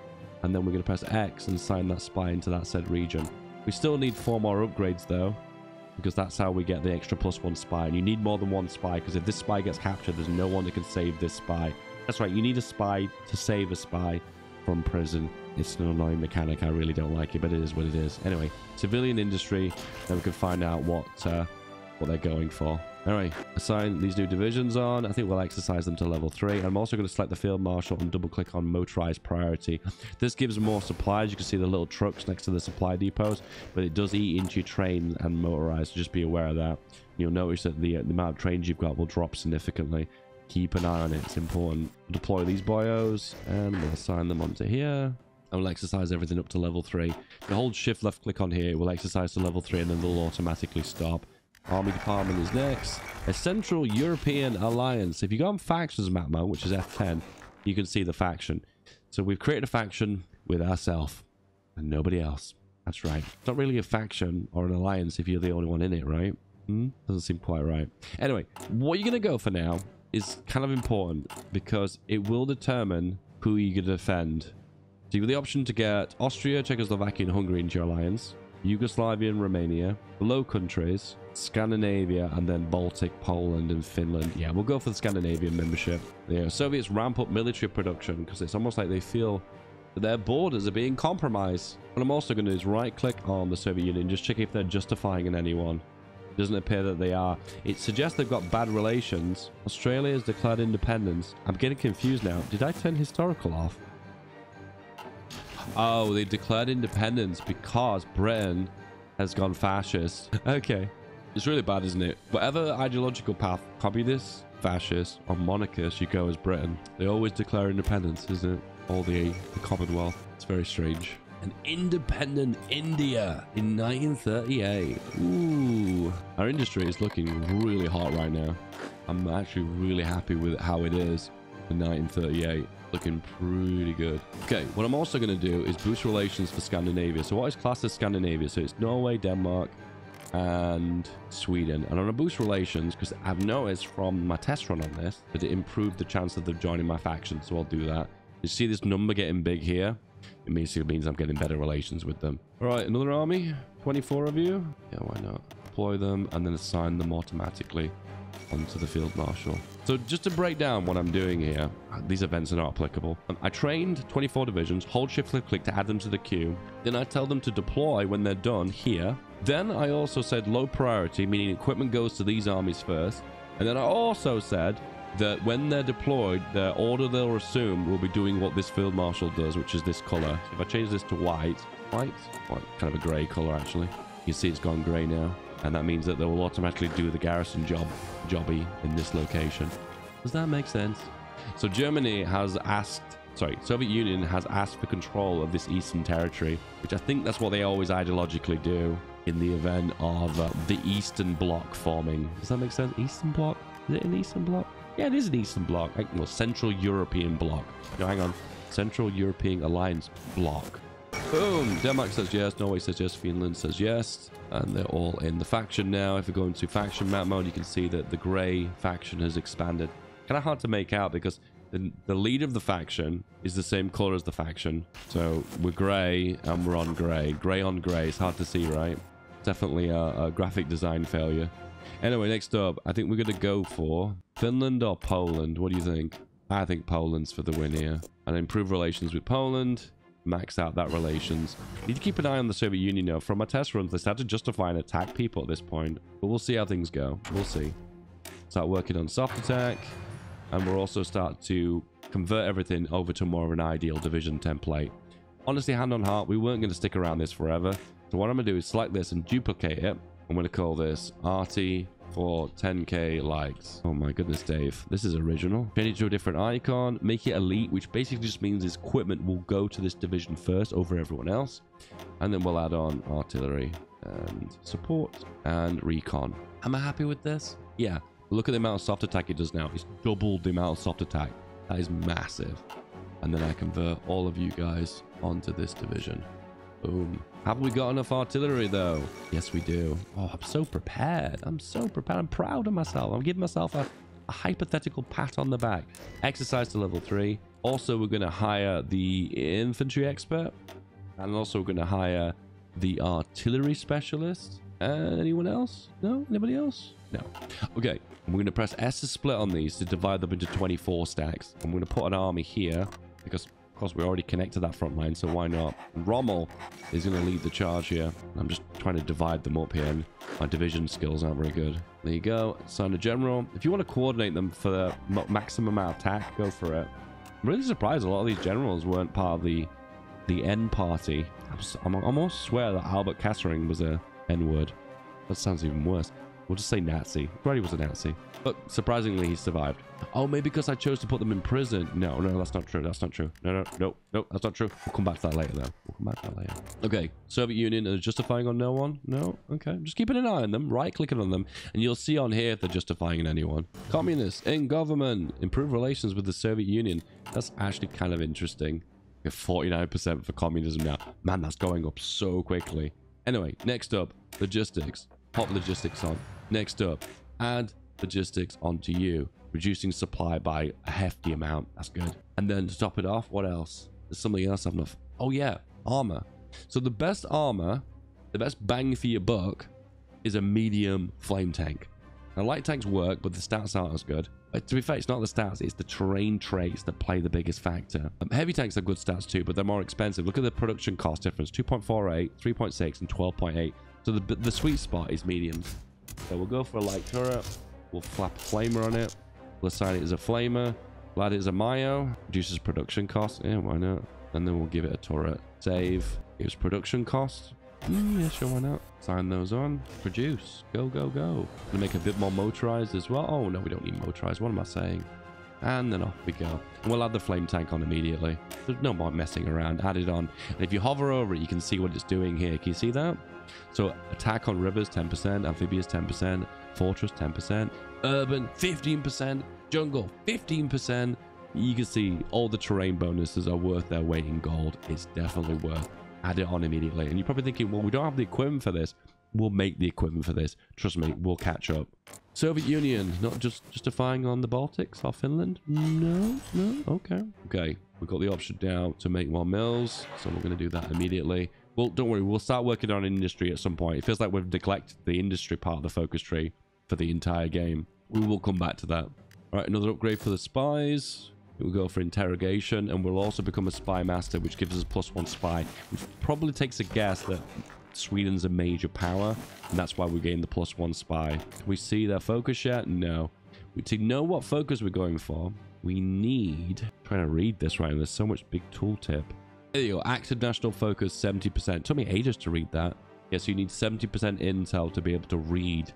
And then we're going to press X and sign that spy into that said region. We still need four more upgrades though because that's how we get the extra plus one spy. And you need more than one spy because if this spy gets captured, there's no one that can save this spy. That's right, you need a spy to save a spy from prison. It's an annoying mechanic. I really don't like it, but it is what it is. Anyway, civilian industry, then we can find out what uh, what they're going for. All right, assign these new divisions on. I think we'll exercise them to level 3. I'm also going to select the Field Marshal and double click on Motorized Priority. This gives more supplies. You can see the little trucks next to the supply depots, but it does eat into your train and motorized, just be aware of that. You'll notice that the, uh, the amount of trains you've got will drop significantly. Keep an eye on it. It's important. Deploy these bios, and we'll assign them onto here. And we'll exercise everything up to level 3. If you hold shift left click on here, it will exercise to level 3 and then they'll automatically stop. Army Department is next. A Central European Alliance. If you go on Factions map mode, which is F10, you can see the faction. So we've created a faction with ourselves and nobody else. That's right. It's not really a faction or an alliance if you're the only one in it, right? Hmm? Doesn't seem quite right. Anyway, what you're going to go for now is kind of important because it will determine who you're going to defend. So you have the option to get Austria, Czechoslovakia, and Hungary into your alliance. Yugoslavia and Romania, the Low Countries, Scandinavia, and then Baltic, Poland, and Finland. Yeah, we'll go for the Scandinavian membership. Yeah, uh, Soviets ramp up military production because it's almost like they feel that their borders are being compromised. What I'm also going to do is right-click on the Soviet Union, just check if they're justifying in anyone. It doesn't appear that they are. It suggests they've got bad relations. Australia has declared independence. I'm getting confused now. Did I turn historical off? Oh, they declared independence because Britain has gone fascist. <laughs> okay. It's really bad, isn't it? Whatever ideological path, communist, fascist, or monarchist you go as Britain, they always declare independence, isn't it? All the, the Commonwealth. It's very strange. An independent India in 1938. Ooh. Our industry is looking really hot right now. I'm actually really happy with how it is in 1938. Looking pretty good. Okay, what I'm also going to do is boost relations for Scandinavia. So what is classed as Scandinavia? So it's Norway, Denmark, and Sweden. And I'm boost relations because I've noticed from my test run on this that it improved the chance of them joining my faction. So I'll do that. You see this number getting big here? It basically means I'm getting better relations with them. All right, another army. 24 of you. Yeah, why not? Deploy them and then assign them automatically onto the field marshal. So just to break down what I'm doing here, these events are not applicable. Um, I trained 24 divisions, hold shift click click to add them to the queue. Then I tell them to deploy when they're done here. Then I also said low priority, meaning equipment goes to these armies first. And then I also said that when they're deployed, the order they'll assume will be doing what this field marshal does, which is this color. So if I change this to white, white, white kind of a gray color actually. You see it's gone gray now. And that means that they will automatically do the garrison job, jobby in this location. Does that make sense? So Germany has asked, sorry, Soviet Union has asked for control of this eastern territory, which I think that's what they always ideologically do in the event of uh, the Eastern Bloc forming. Does that make sense? Eastern Bloc? Is it an Eastern Bloc? Yeah, it is an Eastern Bloc. Well, Central European Bloc. No, hang on. Central European Alliance Bloc. Boom! Denmark says yes, Norway says yes, Finland says yes, and they're all in the faction now. If we go into faction map mode, you can see that the grey faction has expanded. Kind of hard to make out because the, the lead of the faction is the same color as the faction. So we're grey and we're on grey. Grey on grey. It's hard to see, right? Definitely a, a graphic design failure. Anyway, next up, I think we're going to go for Finland or Poland. What do you think? I think Poland's for the win here. And improve relations with Poland. Max out that relations. Need to keep an eye on the Soviet Union now. From my test runs, they start to justify and attack people at this point. But we'll see how things go. We'll see. Start working on soft attack. And we'll also start to convert everything over to more of an ideal division template. Honestly, hand on heart, we weren't going to stick around this forever. So what I'm going to do is select this and duplicate it. I'm going to call this Arty for 10k likes. Oh my goodness, Dave. This is original. Change it to a different icon. Make it elite, which basically just means this equipment will go to this division first over everyone else. And then we'll add on artillery and support and recon. Am I happy with this? Yeah. Look at the amount of soft attack it does now. It's doubled the amount of soft attack. That is massive. And then I convert all of you guys onto this division. Boom. Have we got enough artillery though? Yes, we do. Oh, I'm so prepared. I'm so prepared. I'm proud of myself. I'm giving myself a, a hypothetical pat on the back. Exercise to level three. Also, we're going to hire the infantry expert. And also we're going to hire the artillery specialist. Uh, anyone else? No? Anybody else? No. Okay. We're going to press S to split on these to divide them into 24 stacks. I'm going to put an army here because of course, we already connected that front line, so why not? Rommel is going to lead the charge here. I'm just trying to divide them up here, my division skills aren't very good. There you go. Sign a general. If you want to coordinate them for the maximum attack, go for it. I'm really surprised a lot of these generals weren't part of the the N party. I'm, I'm almost swear that Albert Kesselring was a N word. That sounds even worse. We'll just say Nazi. Brady was a Nazi. But surprisingly, he survived. Oh, maybe because I chose to put them in prison. No, no, that's not true. That's not true. No, no, no, no, that's not true. We'll come back to that later, though. We'll come back to that later. Okay, Soviet Union are justifying on no one? No? Okay, just keeping an eye on them, right-clicking on them, and you'll see on here if they're justifying in anyone. Communists in government. Improve relations with the Soviet Union. That's actually kind of interesting. We have 49% for communism now. Man, that's going up so quickly. Anyway, next up, logistics. Pop logistics on. Next up, add logistics onto you, reducing supply by a hefty amount. That's good. And then to top it off, what else? There's something else I've not. Oh, yeah, armor. So the best armor, the best bang for your buck, is a medium flame tank. Now, light tanks work, but the stats aren't as good. But to be fair, it's not the stats, it's the terrain traits that play the biggest factor. Um, heavy tanks are good stats too, but they're more expensive. Look at the production cost difference 2.48, 3.6, and 12.8. So the, the sweet spot is mediums. So we'll go for a light turret. We'll flap a flamer on it. We'll assign it as a flamer. We'll add it as a MIO. Reduces production cost. Yeah, why not? And then we'll give it a turret. Save. Gives production cost. Mm, yeah, sure, why not? Sign those on. Produce. Go, go, go. Gonna make a bit more motorized as well. Oh, no, we don't need motorized. What am I saying? And then off we go. We'll add the flame tank on immediately. There's no more messing around. Add it on. And if you hover over it, you can see what it's doing here. Can you see that? So attack on rivers, 10%. Amphibious, 10%. Fortress, 10%. Urban, 15%. Jungle, 15%. You can see all the terrain bonuses are worth their weight in gold. It's definitely worth. Add it on immediately. And you're probably thinking, well, we don't have the equipment for this. We'll make the equipment for this. Trust me, we'll catch up. Soviet Union, not just justifying on the Baltics or Finland? No, no, okay. Okay, we've got the option now to make more mills, so we're going to do that immediately. Well, don't worry, we'll start working on industry at some point. It feels like we've neglected the industry part of the focus tree for the entire game. We will come back to that. All right, another upgrade for the spies. We'll go for interrogation, and we'll also become a spy master, which gives us plus one spy, which probably takes a guess that Sweden's a major power, and that's why we gain the plus one spy. Can we see their focus yet? No. To know what focus we're going for, we need... I'm trying to read this right, there's so much big tooltip. There you go, active national focus 70%. It took me ages to read that. Yeah, so you need 70% intel to be able to read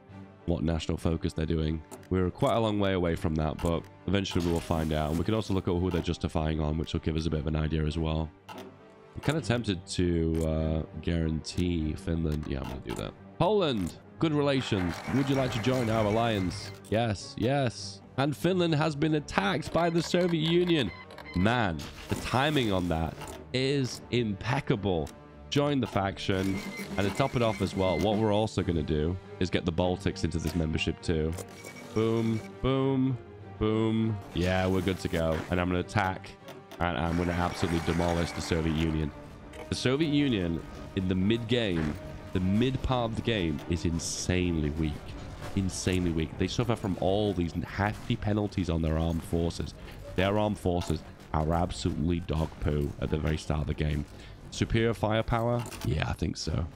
what national focus they're doing. We're quite a long way away from that, but eventually we will find out. And we can also look at who they're justifying on, which will give us a bit of an idea as well. I'm kind of tempted to uh, guarantee Finland. Yeah, I'm going to do that. Poland, good relations. Would you like to join our alliance? Yes, yes. And Finland has been attacked by the Soviet Union. Man, the timing on that is impeccable. Join the faction. And to top it off as well, what we're also going to do is get the Baltics into this membership too. Boom, boom, boom. Yeah, we're good to go. And I'm going to attack and I'm going to absolutely demolish the Soviet Union. The Soviet Union in the mid-game, the mid part of the game is insanely weak. Insanely weak. They suffer from all these hefty penalties on their armed forces. Their armed forces are absolutely dog poo at the very start of the game. Superior firepower? Yeah, I think so.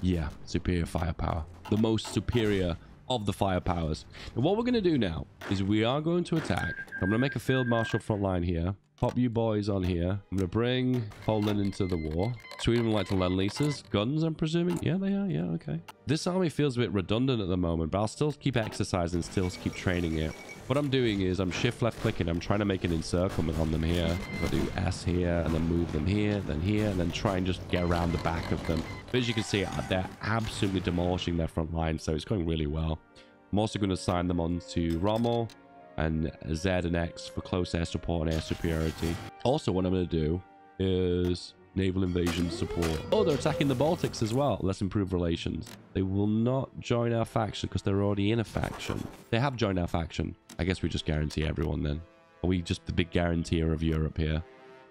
Yeah, superior firepower. The most superior of the firepowers. And what we're going to do now is we are going to attack. I'm going to make a field marshal front line here. Pop you boys on here. I'm going to bring Poland into the war. Sweden would like to lend leases. Guns, I'm presuming? Yeah, they are. Yeah, okay. This army feels a bit redundant at the moment, but I'll still keep exercising, still keep training it. What I'm doing is I'm shift left clicking. I'm trying to make an encirclement on them here. I'll do S here and then move them here, then here, and then try and just get around the back of them. But as you can see, uh, they're absolutely demolishing their front line, so it's going really well. I'm also going to assign them on to Rommel and Z and X for close air support and air superiority. Also, what I'm going to do is naval invasion support. Oh, they're attacking the Baltics as well. Let's improve relations. They will not join our faction because they're already in a faction. They have joined our faction. I guess we just guarantee everyone then. Are we just the big guaranteer of Europe here?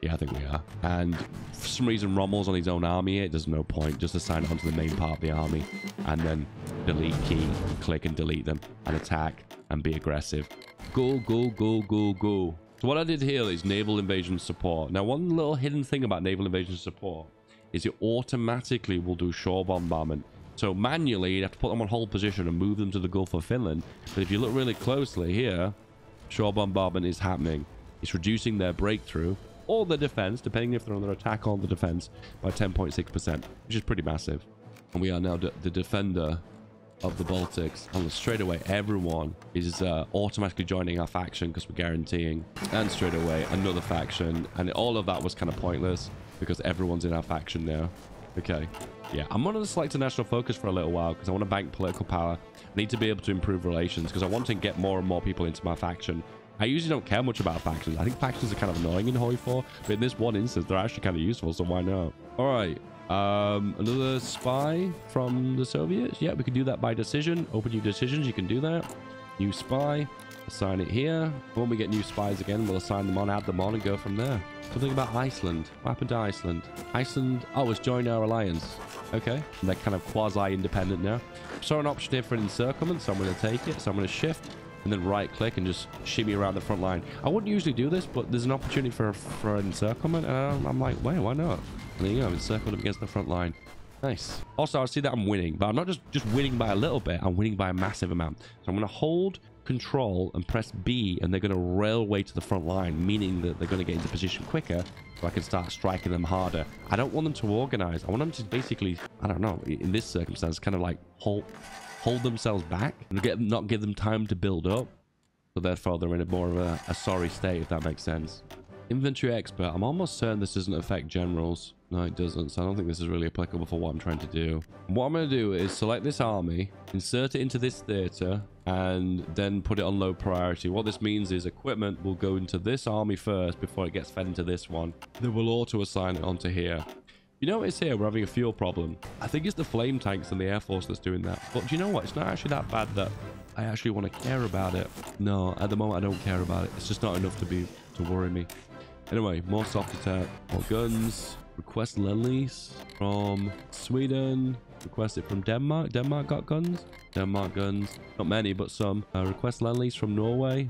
Yeah, I think we are. And for some reason, Rommel's on his own army. It does no point. Just assign it onto the main part of the army. And then delete key, click and delete them. And attack and be aggressive. Go, go, go, go, go. So what I did here is naval invasion support. Now, one little hidden thing about naval invasion support is it automatically will do shore bombardment. So manually, you'd have to put them on hold position and move them to the Gulf of Finland. But if you look really closely here, shore bombardment is happening. It's reducing their breakthrough or their defense, depending if they're on their attack or the defense, by 10.6%, which is pretty massive. And we are now the defender of the Baltics. And straight away, everyone is uh, automatically joining our faction because we're guaranteeing. And straight away, another faction. And all of that was kind of pointless because everyone's in our faction now. Okay. Yeah, I'm going to select a national focus for a little while because I want to bank political power. I need to be able to improve relations because I want to get more and more people into my faction. I usually don't care much about factions. I think factions are kind of annoying in Hoi 4, but in this one instance, they're actually kind of useful, so why not? All right. Um, another spy from the Soviets. Yeah, we can do that by decision. Open new decisions. You can do that. New spy. Assign it here. When we get new spies again, we'll assign them on, add them on, and go from there. Something about Iceland. What happened to Iceland? Iceland, oh, it's joined our alliance. Okay. And they're kind of quasi-independent now. Saw an option here for encirclement, so I'm going to take it. So I'm going to shift and then right click and just shimmy around the front line. I wouldn't usually do this, but there's an opportunity for, for encirclement, and I'm like, wait, why not? There you go, I've encircled them against the front line. Nice. Also, I see that I'm winning, but I'm not just, just winning by a little bit. I'm winning by a massive amount. So I'm going to hold control and press B, and they're going to railway to the front line, meaning that they're going to get into position quicker, so I can start striking them harder. I don't want them to organize. I want them to basically, I don't know, in this circumstance, kind of like hold hold themselves back and get not give them time to build up. So therefore, they're in a more of a, a sorry state, if that makes sense. Inventory expert. I'm almost certain this doesn't affect generals. No, it doesn't. So I don't think this is really applicable for what I'm trying to do. What I'm going to do is select this army, insert it into this theater, and then put it on low priority. What this means is equipment will go into this army first before it gets fed into this one. Then we'll auto-assign it onto here. You notice here we're having a fuel problem. I think it's the flame tanks and the air force that's doing that. But do you know what? It's not actually that bad that I actually want to care about it. No, at the moment I don't care about it. It's just not enough to be to worry me. Anyway, more soft attack, more guns. Request Lend-Lease from Sweden. Request it from Denmark. Denmark got guns. Denmark guns. Not many, but some. Uh, request Lend-Lease from Norway.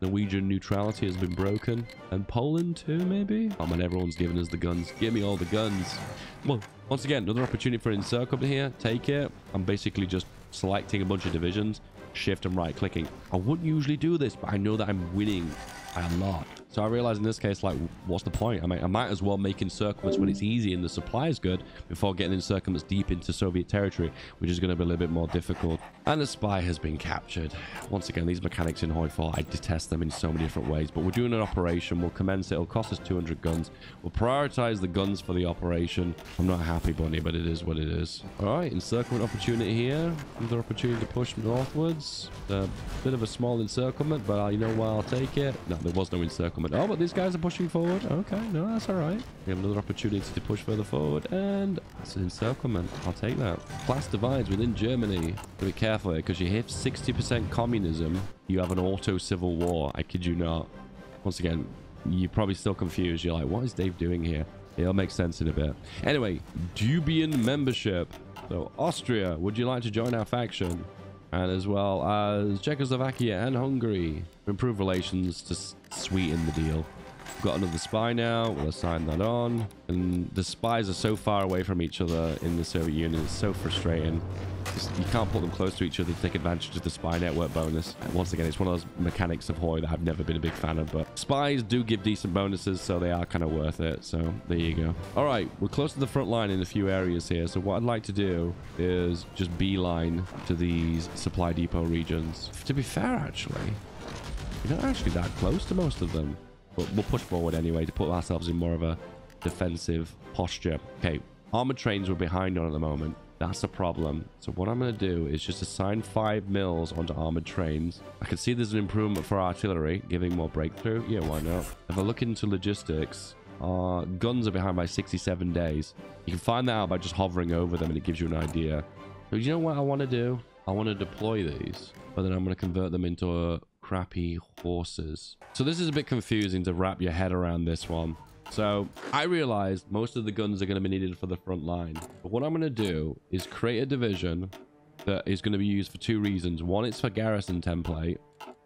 Norwegian neutrality has been broken. And Poland too, maybe? Oh man, everyone's giving us the guns. Give me all the guns. Well, once again, another opportunity for encirclement here. Take it. I'm basically just selecting a bunch of divisions, shift and right clicking. I wouldn't usually do this, but I know that I'm winning a lot. So I realize in this case, like, what's the point? I mean, I might as well make encirclements when it's easy and the supply is good before getting encirclements deep into Soviet territory, which is going to be a little bit more difficult. And the spy has been captured. Once again, these mechanics in Hoi 4, I detest them in so many different ways, but we're doing an operation. We'll commence it. It'll cost us 200 guns. We'll prioritize the guns for the operation. I'm not happy, Bunny, but it is what it is. All right, encirclement opportunity here. Another opportunity to push northwards. A bit of a small encirclement, but uh, you know what? I'll take it. No, there was no encirclement. Oh, but these guys are pushing forward. Okay, no, that's all right. We have another opportunity to push further forward, and that's an encirclement. I'll take that. Class divides within Germany. Be careful here, because you hit 60% communism, you have an auto-civil war. I kid you not. Once again, you're probably still confused. You're like, what is Dave doing here? It'll make sense in a bit. Anyway, Dubian membership. So, Austria, would you like to join our faction? and as well as Czechoslovakia and Hungary. Improve relations to sweeten the deal. Got another spy now. We'll assign that on. And the spies are so far away from each other in the Soviet Union. It's so frustrating. You can't put them close to each other to take advantage of the spy network bonus. And once again, it's one of those mechanics of Hoi that I've never been a big fan of. But spies do give decent bonuses, so they are kind of worth it. So there you go. All right, we're close to the front line in a few areas here. So what I'd like to do is just beeline to these supply depot regions. To be fair, actually, you're not actually that close to most of them. But we'll push forward anyway to put ourselves in more of a defensive posture. Okay, armored trains we're behind on at the moment. That's a problem. So what I'm going to do is just assign five mills onto armored trains. I can see there's an improvement for artillery, giving more breakthrough. Yeah, why not? If I look into logistics, our guns are behind by 67 days. You can find that out by just hovering over them and it gives you an idea. So you know what I want to do? I want to deploy these, but then I'm going to convert them into a crappy horses. So this is a bit confusing to wrap your head around this one. So I realized most of the guns are going to be needed for the front line. But what I'm going to do is create a division that is going to be used for two reasons. One, it's for garrison template.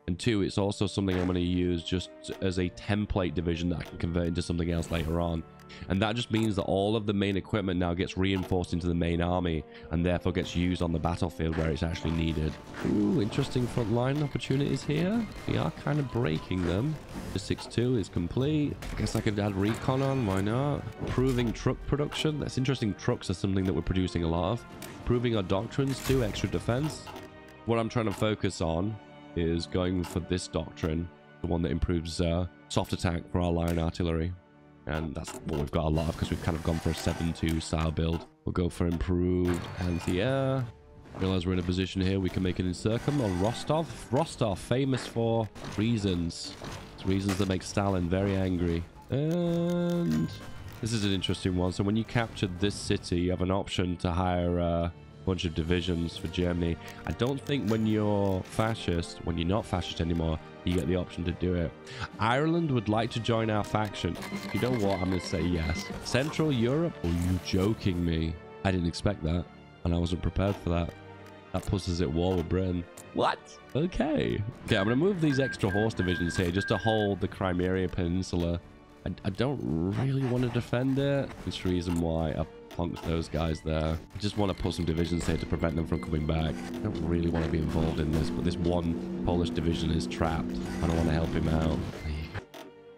And two, it's also something I'm going to use just as a template division that I can convert into something else later on. And that just means that all of the main equipment now gets reinforced into the main army and therefore gets used on the battlefield where it's actually needed. Ooh, interesting frontline opportunities here. We are kind of breaking them. The 6-2 is complete. I guess I could add recon on, why not? Improving truck production. That's interesting. Trucks are something that we're producing a lot of. Improving our doctrines too, extra defense. What I'm trying to focus on is going for this doctrine, the one that improves uh, soft attack for our line artillery. And that's what we've got a lot of because we've kind of gone for a 7-2 style build. We'll go for improved anti-air. Realize we're in a position here we can make an encirclement on Rostov. Rostov, famous for reasons. It's reasons that make Stalin very angry. And this is an interesting one. So when you capture this city, you have an option to hire a bunch of divisions for Germany. I don't think when you're fascist, when you're not fascist anymore, you get the option to do it. Ireland would like to join our faction. You know what? I'm going to say yes. Central Europe? Are you joking me? I didn't expect that. And I wasn't prepared for that. That puts us at war with Britain. What? Okay. Okay, I'm going to move these extra horse divisions here just to hold the Crimea Peninsula. I, I don't really want to defend it. The reason why I punked those guys there. I just want to put some divisions here to prevent them from coming back. I don't really want to be involved in this, but this one Polish division is trapped. I don't want to help him out.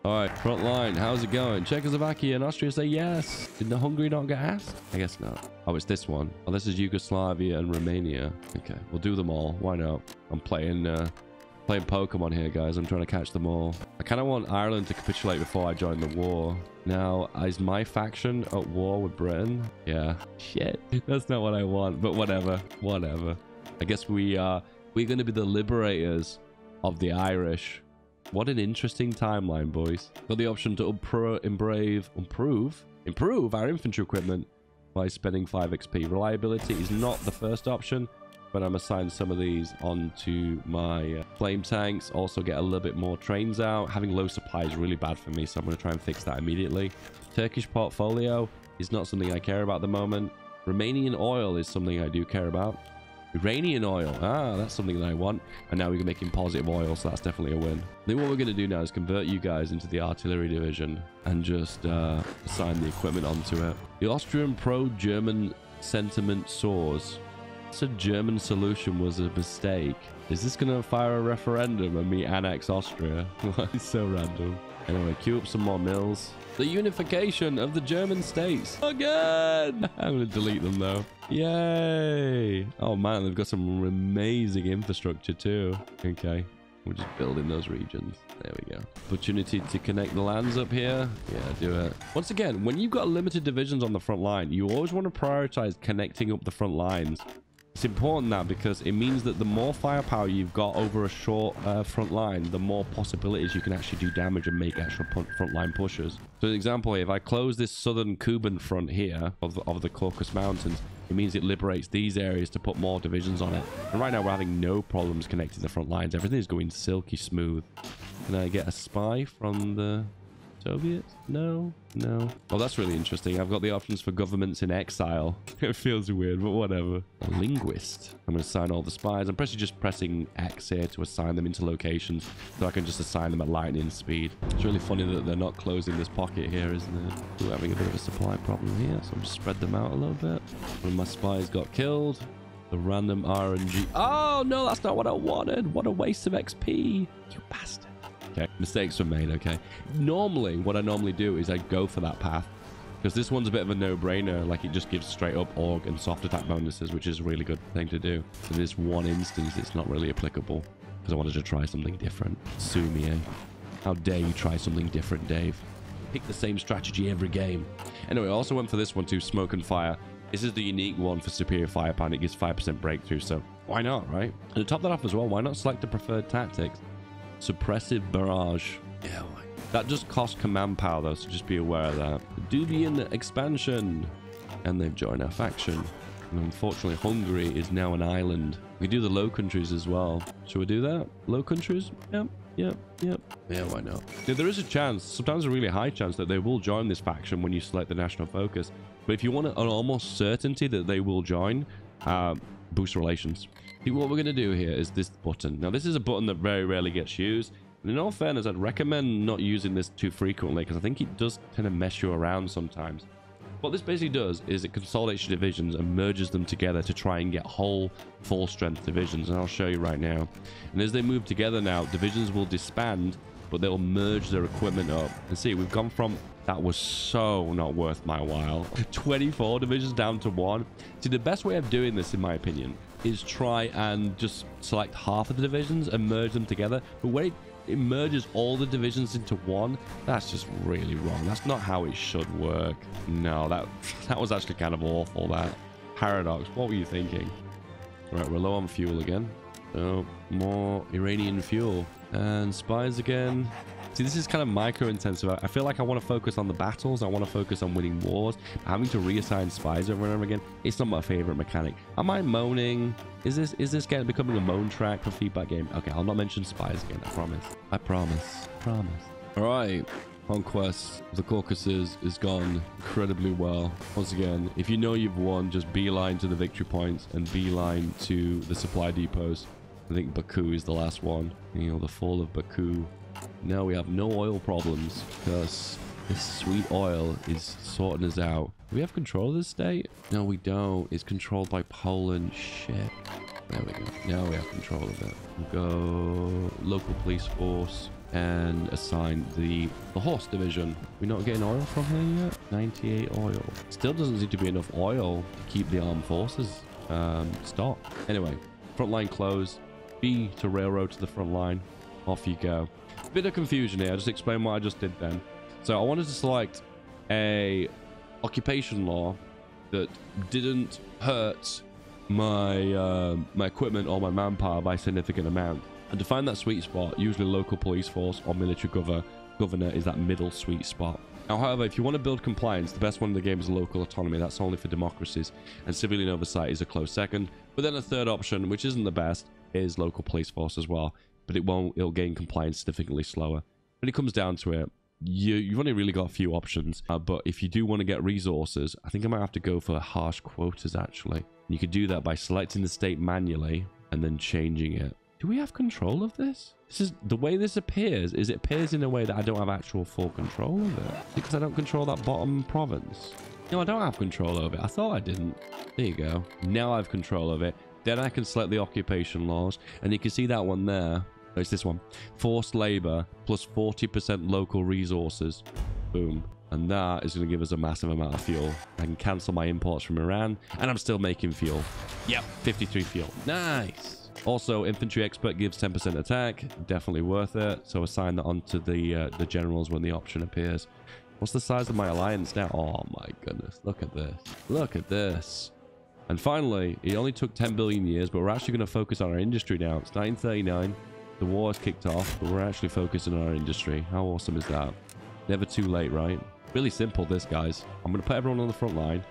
All right, front line. How's it going? Czechoslovakia and Austria say yes. Did the Hungary not get asked? I guess not. Oh, it's this one. Oh, this is Yugoslavia and Romania. Okay, we'll do them all. Why not? I'm playing uh, Playing Pokemon here, guys. I'm trying to catch them all. I kind of want Ireland to capitulate before I join the war. Now, is my faction at war with Britain? Yeah. Shit. <laughs> That's not what I want, but whatever. Whatever. I guess we are... We're going to be the liberators of the Irish. What an interesting timeline, boys. Got the option to impro improve, improve, improve our infantry equipment by spending 5 XP. Reliability is not the first option, but I'm assigned some of these onto my uh, flame tanks. Also get a little bit more trains out. Having low supply is really bad for me, so I'm going to try and fix that immediately. Turkish portfolio is not something I care about at the moment. Romanian oil is something I do care about. Iranian oil. Ah, that's something that I want. And now we're making positive oil, so that's definitely a win. I think what we're going to do now is convert you guys into the artillery division and just uh, assign the equipment onto it. The Austrian pro-German sentiment soars. A German solution was a mistake. Is this going to fire a referendum and me annex Austria? <laughs> it's so random. Anyway, queue up some more mills. The unification of the German states. Again! <laughs> I'm going to delete them though. Yay! Oh man, they've got some amazing infrastructure too. Okay. We're just building those regions. There we go. Opportunity to connect the lands up here. Yeah, do it. Once again, when you've got limited divisions on the front line, you always want to prioritize connecting up the front lines it's important now because it means that the more firepower you've got over a short uh, front line, the more possibilities you can actually do damage and make actual front line pushes. So, an example, if I close this southern Kuban front here of the, of the Caucasus Mountains, it means it liberates these areas to put more divisions on it. And right now, we're having no problems connecting the front lines. Everything is going silky smooth. Can I get a spy from the Soviets? No, no. Oh, that's really interesting. I've got the options for governments in exile. <laughs> it feels weird, but whatever. A linguist. I'm going to assign all the spies. I'm pressing just pressing X here to assign them into locations so I can just assign them at lightning speed. It's really funny that they're not closing this pocket here, isn't it? We're having a bit of a supply problem here, so I'm just spread them out a little bit. Of my spies got killed. The random RNG. Oh, no, that's not what I wanted. What a waste of XP. You bastard. Okay, mistakes were made, okay. Normally, what I normally do is I go for that path. Because this one's a bit of a no-brainer. Like, it just gives straight up org and soft attack bonuses, which is a really good thing to do. In this one instance, it's not really applicable. Because I wanted to try something different. Sue me, eh? How dare you try something different, Dave? Pick the same strategy every game. Anyway, I also went for this one too, Smoke and Fire. This is the unique one for superior firepower and it gives 5% breakthrough, so why not, right? And to top that off as well, why not select the preferred tactics? Suppressive barrage. Yeah, that just costs command power though, so just be aware of that. Dubian expansion. And they've joined our faction. And unfortunately, Hungary is now an island. We do the Low Countries as well. Should we do that? Low Countries? Yep, yep, yep. Yeah, why not? Yeah, there is a chance, sometimes a really high chance, that they will join this faction when you select the national focus. But if you want an almost certainty that they will join, uh, boost relations. What we're going to do here is this button. Now, this is a button that very rarely gets used. And in all fairness, I'd recommend not using this too frequently because I think it does kind of mess you around sometimes. What this basically does is it consolidates your divisions and merges them together to try and get whole full strength divisions. And I'll show you right now. And as they move together now, divisions will disband, but they'll merge their equipment up. And see, we've gone from that was so not worth my while. 24 divisions down to one. See, the best way of doing this, in my opinion, is try and just select half of the divisions and merge them together. But when it, it merges all the divisions into one, that's just really wrong. That's not how it should work. No, that <laughs> that was actually kind of awful, that. Paradox, what were you thinking? Right, we're low on fuel again. So, more Iranian fuel. And spies again. See, this is kind of micro-intensive. I feel like I want to focus on the battles. I want to focus on winning wars. Having to reassign spies over and over again, it's not my favorite mechanic. Am I moaning? Is this is this getting becoming a moan track for feedback game? Okay, I'll not mention spies again. I promise. I promise. Promise. All right. Conquest of the Caucasus is gone incredibly well. Once again, if you know you've won, just beeline to the victory points and beeline to the supply depots. I think Baku is the last one. You know, the fall of Baku now we have no oil problems because this sweet oil is sorting us out. We have control of this state? No, we don't. It's controlled by Poland. Shit. There we go. Now we have control of it. We'll go local police force and assign the, the horse division. We're not getting oil from here yet? 98 oil. Still doesn't seem to be enough oil to keep the armed forces um. Anyway, front line closed B to railroad to the front line. Off you go. Bit of confusion here. I'll just explain what I just did then. So I wanted to select a occupation law that didn't hurt my uh, my equipment or my manpower by a significant amount. And to find that sweet spot, usually local police force or military governor, governor is that middle sweet spot. Now, however, if you want to build compliance, the best one in the game is local autonomy. That's only for democracies. And civilian oversight is a close second. But then a third option, which isn't the best, is local police force as well. But it won't, it'll gain compliance significantly slower. When it comes down to it, you, you've only really got a few options. Uh, but if you do want to get resources, I think I might have to go for harsh quotas actually. You could do that by selecting the state manually and then changing it. Do we have control of this? This is the way this appears is it appears in a way that I don't have actual full control of it because I don't control that bottom province. No, I don't have control over it. I thought I didn't. There you go. Now I have control of it. Then I can select the occupation laws and you can see that one there. Oh, it's this one. Forced labor plus 40% local resources. Boom. And that is going to give us a massive amount of fuel. I can cancel my imports from Iran and I'm still making fuel. Yep, 53 fuel. Nice. Also, infantry expert gives 10% attack. Definitely worth it. So assign that onto the uh, the generals when the option appears. What's the size of my alliance now? Oh my goodness. Look at this. Look at this. And finally, it only took 10 billion years, but we're actually going to focus on our industry now. It's 1939. The war has kicked off, but we're actually focused on our industry. How awesome is that? Never too late, right? Really simple, this, guys. I'm going to put everyone on the front line,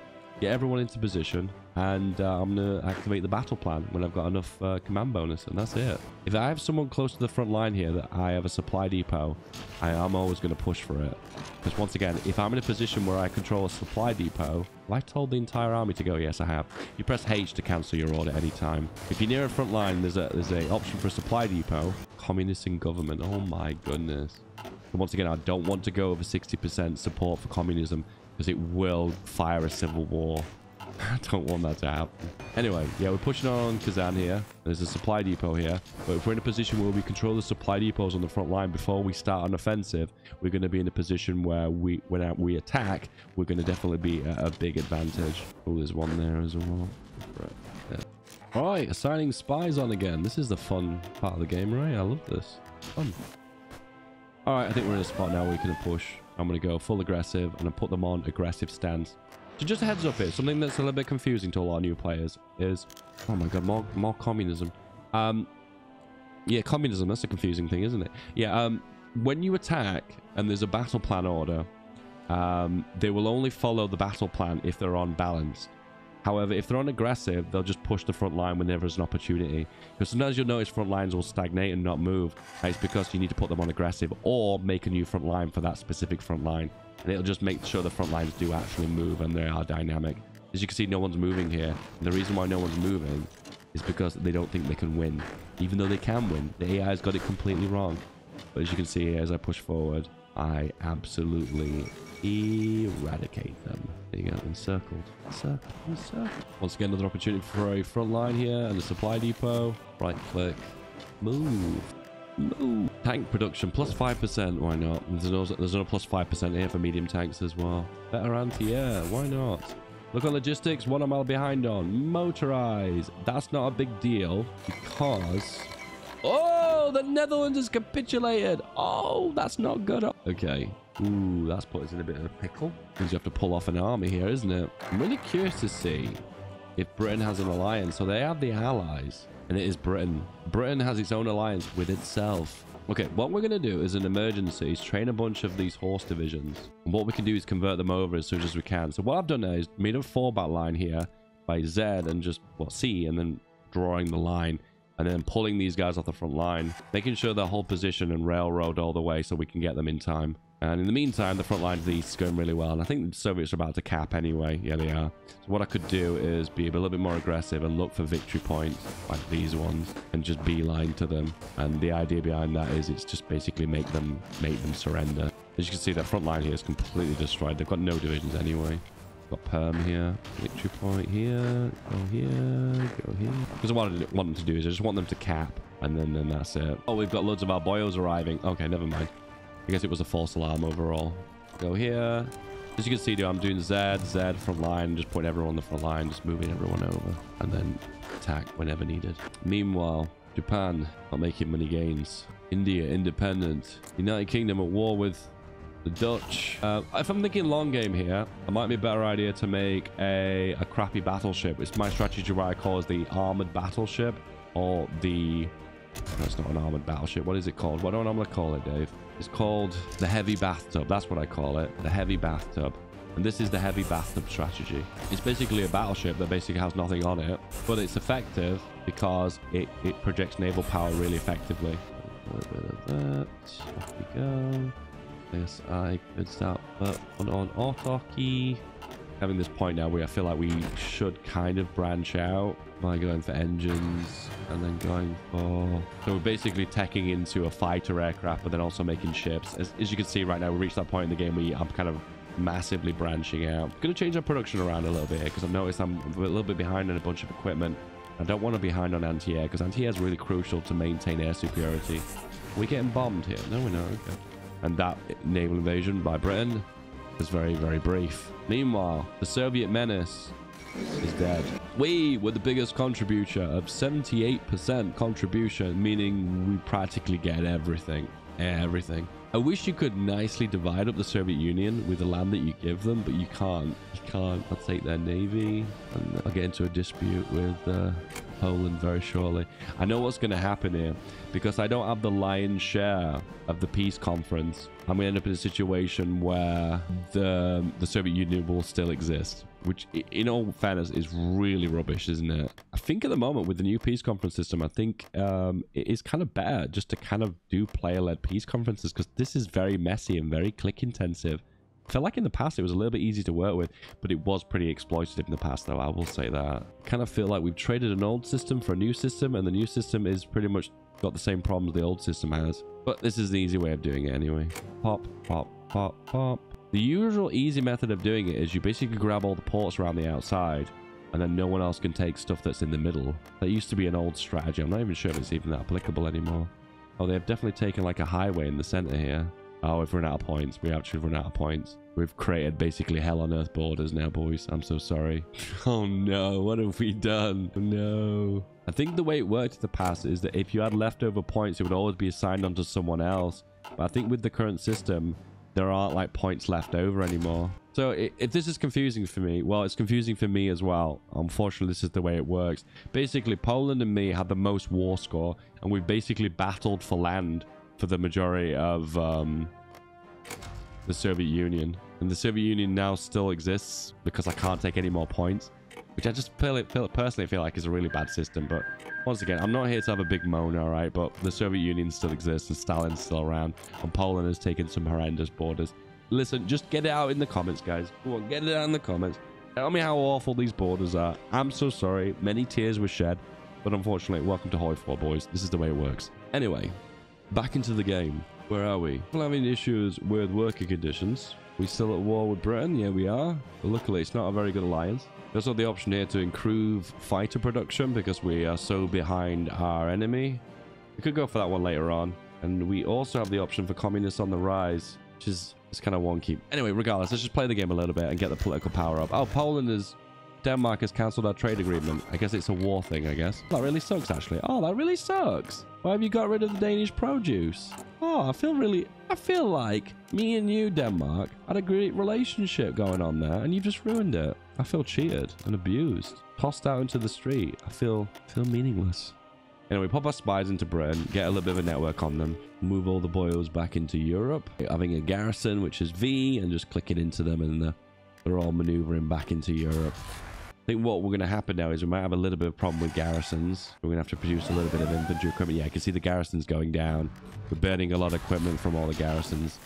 get everyone into position, and uh, I'm going to activate the battle plan when I've got enough uh, command bonus, and that's it. If I have someone close to the front line here that I have a supply depot, I am always going to push for it. Because once again, if I'm in a position where I control a supply depot, I told the entire army to go? Yes, I have. You press H to cancel your order anytime. If you're near a front line, there's a there's a option for a supply depot. Communist in government. Oh my goodness. And once again, I don't want to go over 60% support for communism because it will fire a civil war. <laughs> I don't want that to happen. Anyway, yeah, we're pushing on Kazan here. There's a supply depot here. But if we're in a position where we control the supply depots on the front line before we start an offensive, we're going to be in a position where we, when we attack, we're going to definitely be a, a big advantage. Oh, there's one there as well. Right. Yeah. All right, assigning spies on again. This is the fun part of the game, right? I love this. Fun. All right, I think we're in a spot now where we can push. I'm going to go full aggressive and I put them on aggressive stance. So just a heads up here, something that's a little bit confusing to a lot of new players is, oh my god, more more communism. Um, yeah, communism, that's a confusing thing, isn't it? Yeah, um, when you attack and there's a battle plan order, um, they will only follow the battle plan if they're on balance. However, if they're on aggressive, they'll just push the front line whenever there's an opportunity. Because sometimes you'll notice front lines will stagnate and not move. It's because you need to put them on aggressive or make a new front line for that specific front line and it'll just make sure the front lines do actually move and they are dynamic. As you can see, no one's moving here. And the reason why no one's moving is because they don't think they can win. Even though they can win, the AI's got it completely wrong. But as you can see here, as I push forward, I absolutely eradicate them. There you go, encircled, encircled, encircled. Once again, another opportunity for a front line here and a supply depot. Right click, move. No. Tank production, plus 5%, why not? There's another, there's another plus 5% here for medium tanks as well. Better anti-air, why not? Look at logistics, one a mile behind on. Motorize. That's not a big deal because... Oh, Oh, the Netherlands has capitulated. Oh, that's not good. Okay. Ooh, that's put us in a bit of a pickle. Because you have to pull off an army here, isn't it? I'm really curious to see if Britain has an alliance. So they have the allies and it is Britain. Britain has its own alliance with itself. Okay, what we're going to do is an emergency is train a bunch of these horse divisions. And what we can do is convert them over as soon as we can. So what I've done now is made a four bat line here by Z and just, well, C, and then drawing the line and then pulling these guys off the front line, making sure they whole position and railroad all the way so we can get them in time. And in the meantime, the front line of the East is going really well. And I think the Soviets are about to cap anyway. Yeah, they are. So what I could do is be a little bit more aggressive and look for victory points like these ones and just beeline to them. And the idea behind that is it's just basically make them make them surrender. As you can see, that front line here is completely destroyed. They've got no divisions anyway. Got perm here, victory point here, go here, go here. Because what I want them to do is I just want them to cap, and then, then that's it. Oh, we've got loads of our boyos arriving. Okay, never mind. I guess it was a false alarm overall. Go here. As you can see, dude, I'm doing Z, Z front line, just putting everyone on the front line, just moving everyone over, and then attack whenever needed. Meanwhile, Japan, not making many gains. India, independent. United Kingdom at war with the Dutch. Uh, if I'm thinking long game here, it might be a better idea to make a, a crappy battleship. It's my strategy what I call as the armored battleship or the... No, it's not an armored battleship. What is it called? What do I normally call it, Dave? It's called the heavy bathtub. That's what I call it. The heavy bathtub. And this is the heavy bathtub strategy. It's basically a battleship that basically has nothing on it, but it's effective because it, it projects naval power really effectively. A little bit of that. Off we go. Yes, I could start but on, on autarky. Having this point now where I feel like we should kind of branch out by going for engines and then going for... So we're basically teching into a fighter aircraft, but then also making ships. As, as you can see right now, we reached that point in the game where I'm kind of massively branching out. Going to change our production around a little bit because I've noticed I'm a little bit behind on a bunch of equipment. I don't want to be behind on anti-air because anti-air is really crucial to maintain air superiority. We're getting bombed here? No, we're not. Okay. And that naval invasion by Britain was very, very brief. Meanwhile, the Soviet menace is dead. We were the biggest contributor of 78% contribution, meaning we practically get everything. Everything. I wish you could nicely divide up the Soviet Union with the land that you give them, but you can't. You can't. I'll take their navy and I'll get into a dispute with uh, Poland very shortly. I know what's going to happen here because I don't have the lion's share of the peace conference. I'm going to end up in a situation where the the Soviet Union will still exist which in all fairness is really rubbish, isn't it? I think at the moment with the new peace conference system, I think um, it is kind of better just to kind of do player-led peace conferences because this is very messy and very click intensive. I felt like in the past it was a little bit easy to work with, but it was pretty exploitative in the past though, I will say that. kind of feel like we've traded an old system for a new system and the new system is pretty much got the same problems the old system has. But this is the easy way of doing it anyway. Pop, pop, pop, pop. The usual easy method of doing it is you basically grab all the ports around the outside and then no one else can take stuff that's in the middle. That used to be an old strategy. I'm not even sure if it's even that applicable anymore. Oh, they've definitely taken like a highway in the center here. Oh, we've run out of points. We actually run out of points. We've created basically hell on earth borders now, boys. I'm so sorry. <laughs> oh no, what have we done? Oh, no. I think the way it worked in the past is that if you had leftover points, it would always be assigned onto someone else. But I think with the current system, there aren't like points left over anymore. So if this is confusing for me, well, it's confusing for me as well. Unfortunately, this is the way it works. Basically, Poland and me had the most war score, and we've basically battled for land for the majority of um, the Soviet Union. And the Soviet Union now still exists because I can't take any more points, which I just feel, feel, personally feel like is a really bad system. But once again, I'm not here to have a big moan, all right? But the Soviet Union still exists and Stalin's still around. And Poland has taken some horrendous borders. Listen, just get it out in the comments, guys. Come on, get it out in the comments. Tell me how awful these borders are. I'm so sorry. Many tears were shed. But unfortunately, welcome to Hoi 4, boys. This is the way it works. Anyway, back into the game. Where are we? We're having issues with working conditions. We still at war with Britain? Yeah, we are. But luckily, it's not a very good alliance. There's also have the option here to improve fighter production because we are so behind our enemy. We could go for that one later on. And we also have the option for communists on the rise, which is, is kind of wonky. Anyway, regardless, let's just play the game a little bit and get the political power up. Oh, Poland is... Denmark has cancelled our trade agreement. I guess it's a war thing, I guess. That really sucks, actually. Oh, that really sucks. Why have you got rid of the Danish produce? Oh, I feel really... I feel like me and you, Denmark, had a great relationship going on there, and you've just ruined it. I feel cheated and abused, tossed out into the street. I feel feel meaningless. Anyway, pop our spies into Britain, get a little bit of a network on them, move all the boils back into Europe, having a garrison, which is V, and just clicking into them, and they're all maneuvering back into Europe. I think what we're going to happen now is we might have a little bit of problem with garrisons. We're going to have to produce a little bit of infantry equipment. Yeah, I can see the garrisons going down. We're burning a lot of equipment from all the garrisons.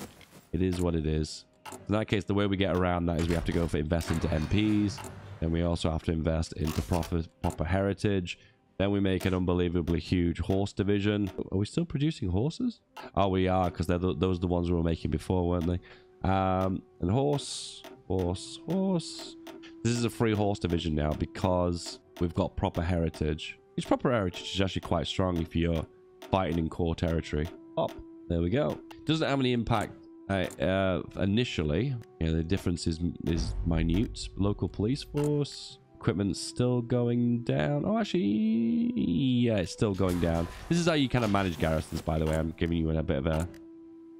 It is what it is. In that case, the way we get around that is we have to go for invest into MPs. Then we also have to invest into proper, proper heritage. Then we make an unbelievably huge horse division. Are we still producing horses? Oh, we are, because those are the ones we were making before, weren't they? Um, and horse, horse, horse. This is a free horse division now because we've got proper heritage. Its proper heritage is actually quite strong if you're fighting in core territory. Up. There we go. Doesn't have any impact uh, uh, initially. Yeah, the difference is is minute. Local police force. equipment's still going down. Oh, actually, yeah, it's still going down. This is how you kind of manage garrisons, by the way. I'm giving you a bit of a,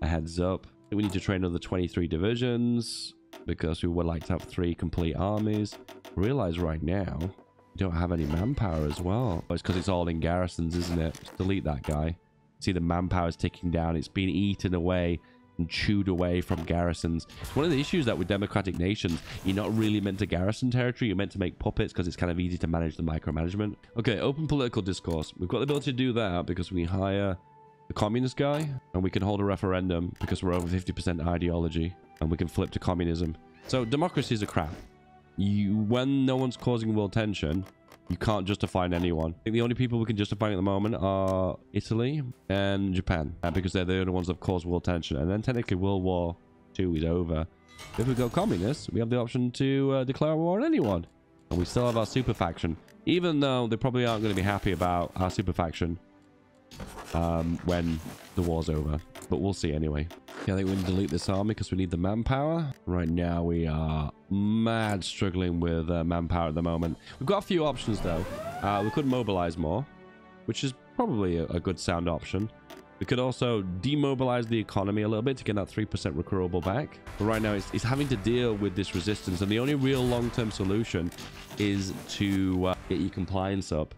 a heads up. We need to train another 23 divisions because we would like to have three complete armies. Realize right now, we don't have any manpower as well. Oh, it's because it's all in garrisons, isn't it? Just delete that guy. See the manpower is ticking down. It's being eaten away and chewed away from garrisons. It's one of the issues that with democratic nations, you're not really meant to garrison territory. You're meant to make puppets because it's kind of easy to manage the micromanagement. Okay, open political discourse. We've got the ability to do that because we hire the communist guy and we can hold a referendum because we're over 50% ideology and we can flip to communism. So democracies are crap. You, when no one's causing world tension, you can't justify anyone. I think the only people we can justify at the moment are Italy and Japan uh, because they're the only ones that have caused world tension. And then technically World War II is over. If we go communist, we have the option to uh, declare war on anyone. And we still have our super faction. Even though they probably aren't going to be happy about our super faction um, when the war's over. But we'll see anyway. Yeah, I think we can delete this army because we need the manpower. Right now, we are mad struggling with uh, manpower at the moment. We've got a few options, though. Uh, we could mobilize more, which is probably a, a, good sound option. We could also demobilize the economy a little bit to get that 3% recruitable back. But right now, it's, it's, having to deal with this resistance. And the only real long-term solution is to uh, get your compliance up.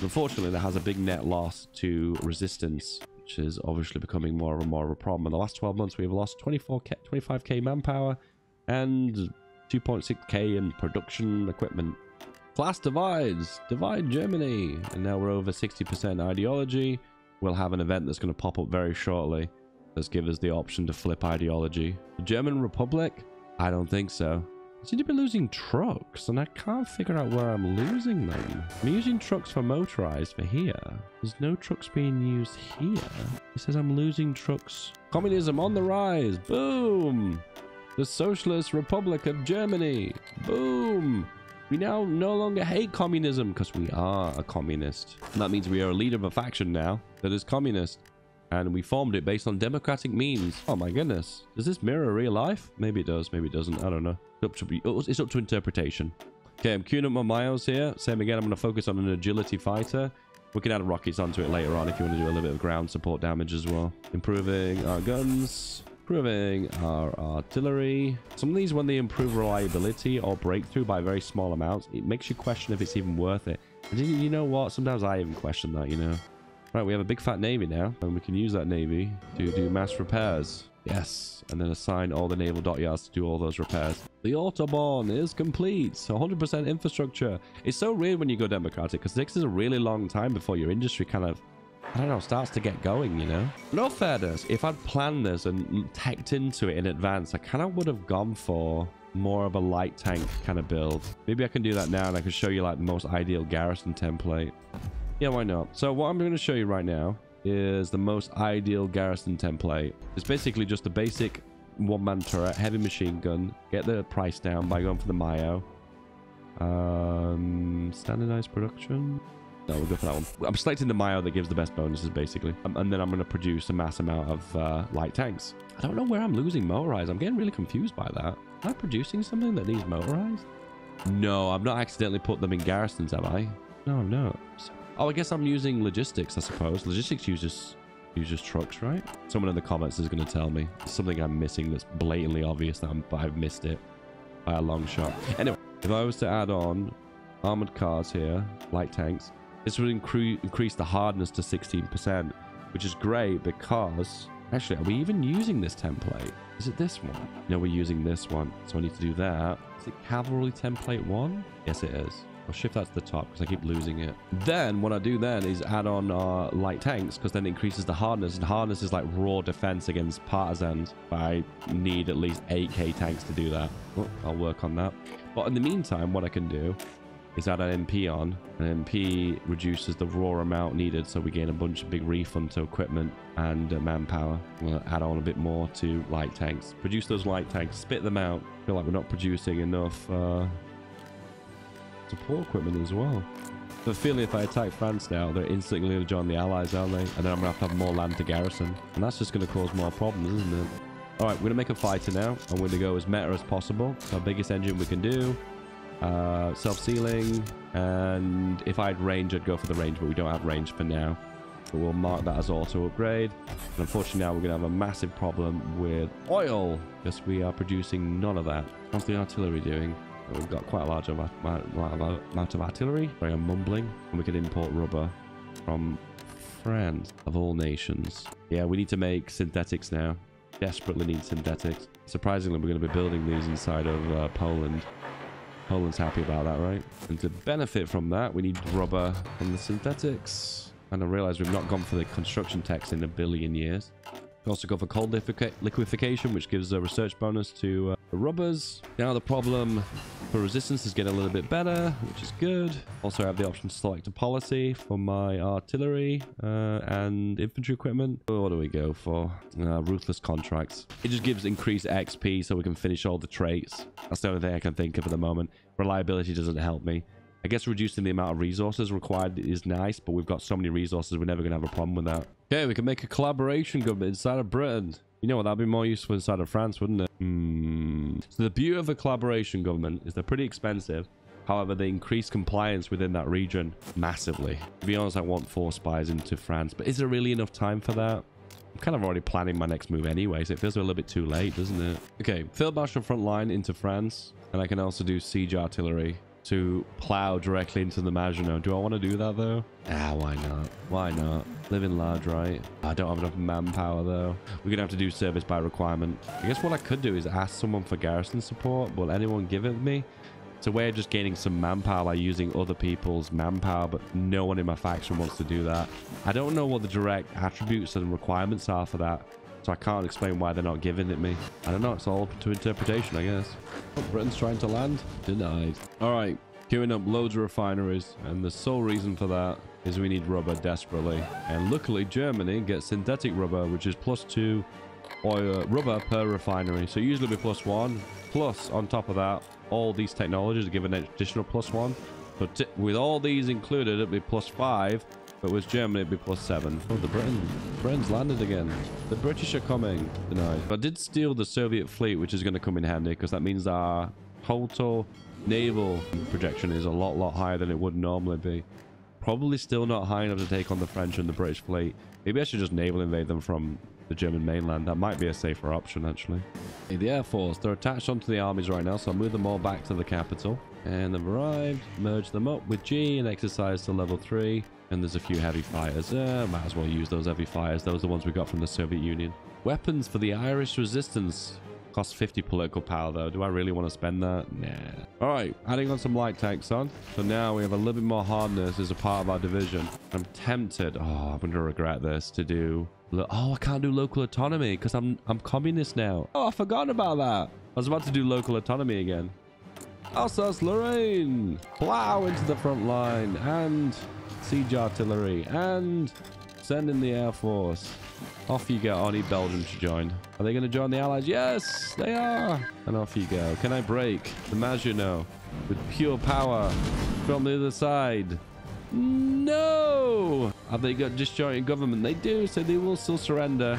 Unfortunately, that has a big net loss to resistance which is obviously becoming more and more of a problem. In the last 12 months, we've lost 24k, 25k manpower and 2.6k in production equipment. Class divides, divide Germany, and now we're over 60% ideology. We'll have an event that's going to pop up very shortly. Let's give us the option to flip ideology. The German Republic? I don't think so. Seem to be losing trucks, and I can't figure out where I'm losing them. I'm using trucks for motorized for here. There's no trucks being used here. It says I'm losing trucks. Communism on the rise. Boom. The Socialist Republic of Germany. Boom. We now no longer hate communism because we are a communist. That means we are a leader of a faction now that is communist and we formed it based on democratic means. Oh my goodness. Does this mirror real life? Maybe it does, maybe it doesn't. I don't know. It's up to, oh, it's up to interpretation. Okay, I'm queuing up my MIOs here. Same again, I'm going to focus on an agility fighter. We can add rockets onto it later on if you want to do a little bit of ground support damage as well. Improving our guns. Improving our artillery. Some of these, when they improve reliability or breakthrough by very small amounts, it makes you question if it's even worth it. And you know what? Sometimes I even question that, you know. Right, we have a big fat navy now, and we can use that navy to do mass repairs. Yes, and then assign all the naval dockyards to do all those repairs. The Autobahn is complete. 100% infrastructure. It's so weird when you go democratic because it takes a really long time before your industry kind of, I don't know, starts to get going, you know? No fairness, if I'd planned this and teched into it in advance, I kind of would have gone for more of a light tank kind of build. Maybe I can do that now and I can show you like the most ideal garrison template. Yeah, why not? So what I'm going to show you right now is the most ideal garrison template. It's basically just a basic one-man turret, heavy machine gun. Get the price down by going for the MIO. Um, standardized production. No, we'll go for that one. I'm selecting the MIO that gives the best bonuses, basically. Um, and then I'm going to produce a mass amount of uh, light tanks. I don't know where I'm losing motorized. I'm getting really confused by that. Am I producing something that needs motorized? No, I've not accidentally put them in garrisons, have I? No, I'm not. Oh, I guess I'm using logistics, I suppose. Logistics uses uses trucks, right? Someone in the comments is going to tell me something I'm missing that's blatantly obvious that I'm, I've missed it by a long shot. Anyway, if I was to add on armored cars here, light tanks, this would incre increase the hardness to 16%, which is great because... Actually, are we even using this template? Is it this one? No, we're using this one. So I need to do that. Is it cavalry template one? Yes, it is. I'll shift that to the top because I keep losing it. Then what I do then is add on our light tanks because then it increases the hardness. And hardness is like raw defense against partisans. But I need at least 8k tanks to do that. Oh, I'll work on that. But in the meantime, what I can do is add an MP on. An MP reduces the raw amount needed, so we gain a bunch of big refund to equipment and uh, manpower. We'll add on a bit more to light tanks. Produce those light tanks, spit them out. feel like we're not producing enough uh, support equipment as well. But feeling if I attack France now, they're instantly going to join the Allies, aren't they? And then I'm going to have to have more land to garrison. And that's just going to cause more problems, isn't it? All right, we're going to make a fighter now. I'm going to go as meta as possible. It's our biggest engine we can do. uh, self-sealing, and if I had range, I'd go for the range, but we don't have range for now. But we'll mark that as auto upgrade. And unfortunately now we're going to have a massive problem with oil, because we are producing none of that. How's the artillery doing? We've got quite a large amount of artillery. Sorry, I'm mumbling. And we can import rubber from France, of all nations. Yeah, we need to make synthetics now. Desperately need synthetics. Surprisingly, we're going to be building these inside of uh, Poland. Poland's happy about that, right? And to benefit from that, we need rubber from the synthetics. And I realize we've not gone for the construction techs in a billion years. We also go for coal liquefaction, which gives a research bonus to uh, rubbers. Now the problem for resistance is getting a little bit better, which is good. Also I have the option to select a policy for my artillery uh, and infantry equipment. What do we go for? Uh, ruthless contracts. It just gives increased XP so we can finish all the traits. That's the only thing I can think of at the moment. Reliability doesn't help me. I guess reducing the amount of resources required is nice, but we've got so many resources, we're never going to have a problem with that. Okay, we can make a collaboration government inside of Britain. You know what, that'd be more useful inside of France, wouldn't it? Hmm. So the beauty of a collaboration government is they're pretty expensive. However, they increase compliance within that region massively. To be honest, I want four spies into France, but is there really enough time for that? I'm kind of already planning my next move anyway, so it feels a little bit too late, doesn't it? Okay, field marshal front line into France, and I can also do siege artillery to plow directly into the Maginot. Do I want to do that though? Ah, why not? Why not? Living large, right? I don't have enough manpower though. We're gonna have to do service by requirement. I guess what I could do is ask someone for garrison support. Will anyone give it me? It's a way of just gaining some manpower by using other people's manpower, but no one in my faction wants to do that. I don't know what the direct attributes and requirements are for that. So I can't explain why they're not giving it me. I don't know. It's all up to interpretation, I guess. Oh, Britain's trying to land. Denied. All right. Queuing up loads of refineries. And the sole reason for that is we need rubber desperately. And luckily, Germany gets synthetic rubber, which is plus two oil uh, rubber per refinery. So usually be plus one. Plus, on top of that, all these technologies give an additional plus one. But with all these included, it'd be plus five but with Germany, it'd be plus seven. Oh, the Britain, Britain's landed again. The British are coming. Denied. But I did steal the Soviet fleet, which is going to come in handy because that means our total naval projection is a lot, lot higher than it would normally be. Probably still not high enough to take on the French and the British fleet. Maybe I should just naval invade them from the German mainland. That might be a safer option, actually. The Air Force, they're attached onto the armies right now, so I'll move them all back to the capital. And they've arrived, merge them up with G and exercise to level 3. And there's a few heavy fighters. Uh, might as well use those heavy fighters. Those are the ones we got from the Soviet Union. Weapons for the Irish resistance. Cost 50 political power, though. Do I really want to spend that? Nah. All right, adding on some light tanks on. So now we have a little bit more hardness as a part of our division. I'm tempted. Oh, I'm going to regret this to do... Oh, I can't do local autonomy because I'm, I'm communist now. Oh, I forgot about that. I was about to do local autonomy again. Alsace-Lorraine! Plow into the front line and siege artillery, and send in the air force. Off you go. I need Belgium to join. Are they going to join the Allies? Yes, they are. And off you go. Can I break the Maginot with pure power from the other side? No! Have they got disjointed government? They do, so they will still surrender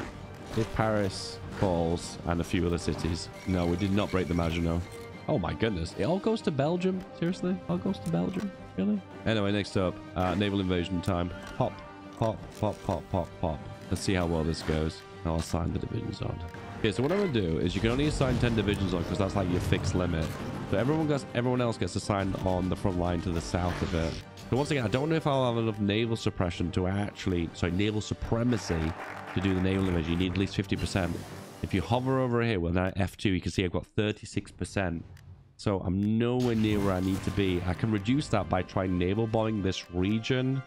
if Paris falls and a few other cities. No, we did not break the Maginot. Oh my goodness. It all goes to Belgium? Seriously? All goes to Belgium? Really? Anyway, next up, uh, naval invasion time. Pop, pop, pop, pop, pop, pop. Let's see how well this goes. I'll assign the divisions on. Okay, so what I'm going to do is you can only assign 10 divisions on because that's like your fixed limit. So everyone gets, everyone else gets assigned on the front line to the south of it. But once again, I don't know if I'll have enough naval suppression to actually, sorry, naval supremacy to do the naval invasion. You need at least 50%. If you hover over here, well now F2, you can see I've got 36%. So I'm nowhere near where I need to be. I can reduce that by trying naval bombing this region.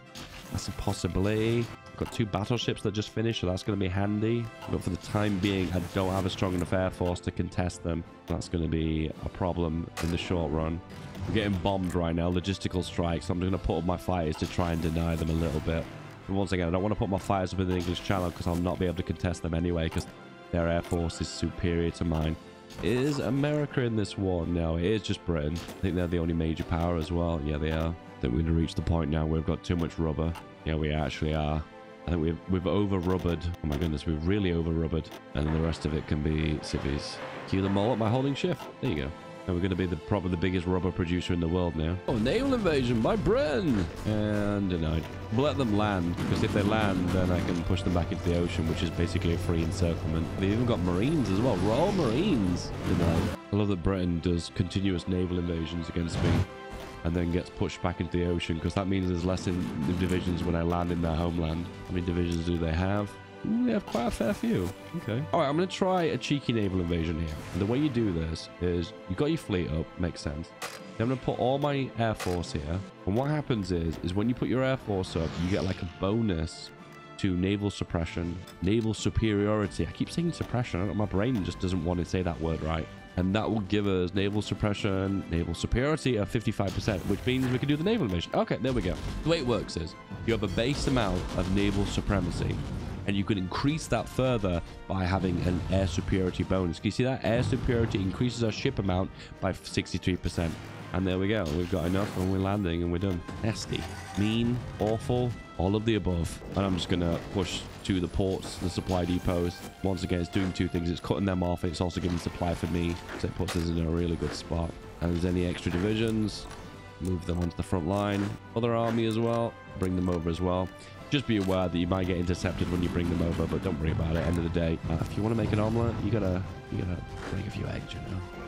That's a possibility. I've got two battleships that just finished, so that's going to be handy. But for the time being, I don't have a strong enough air force to contest them. That's going to be a problem in the short run. I'm getting bombed right now, logistical strikes. So I'm going to put up my fighters to try and deny them a little bit. And once again, I don't want to put my fighters up in the English Channel because I'll not be able to contest them anyway because their air force is superior to mine. Is America in this war? No, it is just Britain. I think they're the only major power as well. Yeah, they are. I think we're going to reach the point now where we've got too much rubber. Yeah, we actually are. I think we've, we've over-rubbered. Oh my goodness, we've really over-rubbered. And then the rest of it can be civvies. Cue them all up by holding shift. There you go. And we're going to be the probably the biggest rubber producer in the world now. Oh, naval invasion by Britain! And denied. We'll let them land, because if they land, then I can push them back into the ocean, which is basically a free encirclement. They've even got marines as well. Royal Marines! Denied. I love that Britain does continuous naval invasions against me and then gets pushed back into the ocean because that means there's less in divisions when I land in their homeland. How many divisions do they have? They have quite a fair few. Okay. All right, I'm going to try a cheeky naval invasion here. And the way you do this is you got your fleet up, makes sense. Then I'm going to put all my air force here. And what happens is, is when you put your air force up, you get like a bonus to naval suppression, naval superiority. I keep saying suppression. My brain just doesn't want to say that word right and that will give us naval suppression, naval superiority of 55%, which means we can do the naval invasion. Okay, there we go. The way it works is you have a base amount of naval supremacy, and you can increase that further by having an air superiority bonus. Can you see that? Air superiority increases our ship amount by 63%. And there we go. We've got enough and we're landing and we're done. Nasty. Mean. Awful. All of the above. And I'm just going to push to the ports, the supply depots. Once again, it's doing two things. It's cutting them off. It's also giving supply for me. So it puts us in a really good spot. And there's any extra divisions, move them onto the front line. Other army as well. Bring them over as well. Just be aware that you might get intercepted when you bring them over, but don't worry about it. End of the day, uh, if you want to make an omelet, you gotta you gotta break a few eggs, you know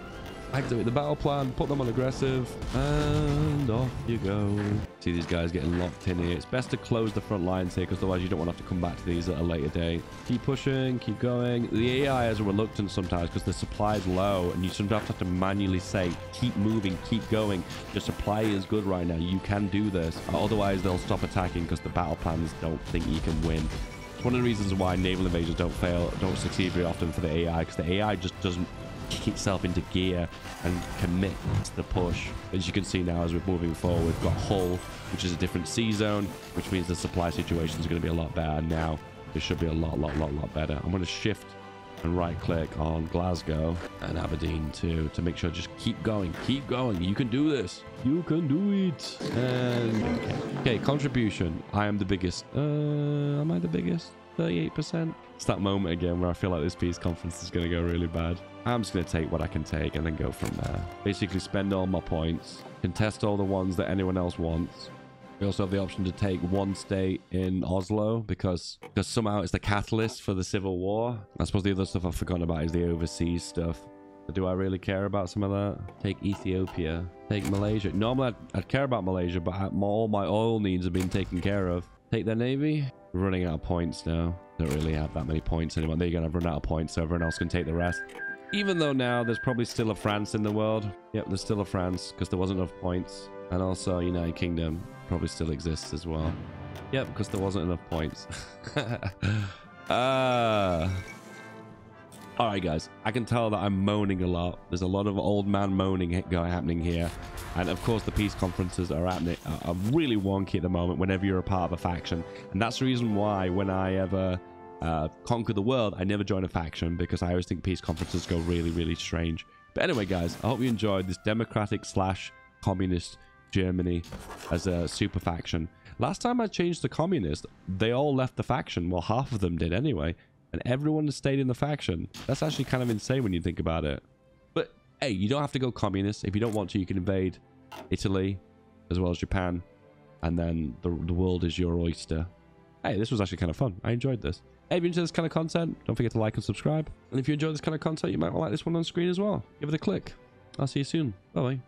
activate the battle plan, put them on aggressive, and off you go. See these guys getting locked in here. It's best to close the front lines here because otherwise you don't want to have to come back to these at a later date. Keep pushing, keep going. The AI is a reluctance sometimes because the supply is low and you sometimes have to manually say, keep moving, keep going. Your supply is good right now. You can do this. Otherwise they'll stop attacking because the battle plans don't think you can win. It's one of the reasons why naval invasions don't fail, don't succeed very often for the AI because the AI just doesn't kick itself into gear and commit to the push. As you can see now, as we're moving forward, we've got Hull, which is a different sea zone, which means the supply situation is going to be a lot better. Now, it should be a lot, lot, lot, lot better. I'm going to shift and right click on Glasgow and Aberdeen too to make sure just keep going keep going. You can do this. You can do it. And okay, okay contribution. I am the biggest uh am I the biggest? 38% it's that moment again where I feel like this peace conference is going to go really bad I'm just going to take what I can take and then go from there. Basically spend all my points, contest all the ones that anyone else wants. We also have the option to take one state in Oslo because because somehow it's the catalyst for the civil war. I suppose the other stuff I've forgotten about is the overseas stuff. But do I really care about some of that? Take Ethiopia. Take Malaysia. Normally I'd, I'd care about Malaysia, but I, all my oil needs have been taken care of. Take their navy. Running out of points now. Don't really have that many points anymore. There you go. I've run out of points, so everyone else can take the rest. Even though now there's probably still a France in the world. Yep, there's still a France because there wasn't enough points. And also United Kingdom probably still exists as well. Yep, because there wasn't enough points. <laughs> uh, all right, guys. I can tell that I'm moaning a lot. There's a lot of old man moaning going happening here, and of course the peace conferences are happening are really wonky at the moment. Whenever you're a part of a faction, and that's the reason why when I ever uh, conquer the world, I never join a faction because I always think peace conferences go really, really strange. But anyway, guys, I hope you enjoyed this democratic slash communist Germany as a super faction. Last time I changed the communist, they all left the faction. Well, half of them did anyway. And everyone stayed in the faction. That's actually kind of insane when you think about it. But hey, you don't have to go communist. If you don't want to, you can invade Italy as well as Japan. And then the, the world is your oyster. Hey, this was actually kind of fun. I enjoyed this. If you enjoy this kind of content, don't forget to like and subscribe. And if you enjoy this kind of content, you might like this one on screen as well. Give it a click. I'll see you soon. Bye-bye.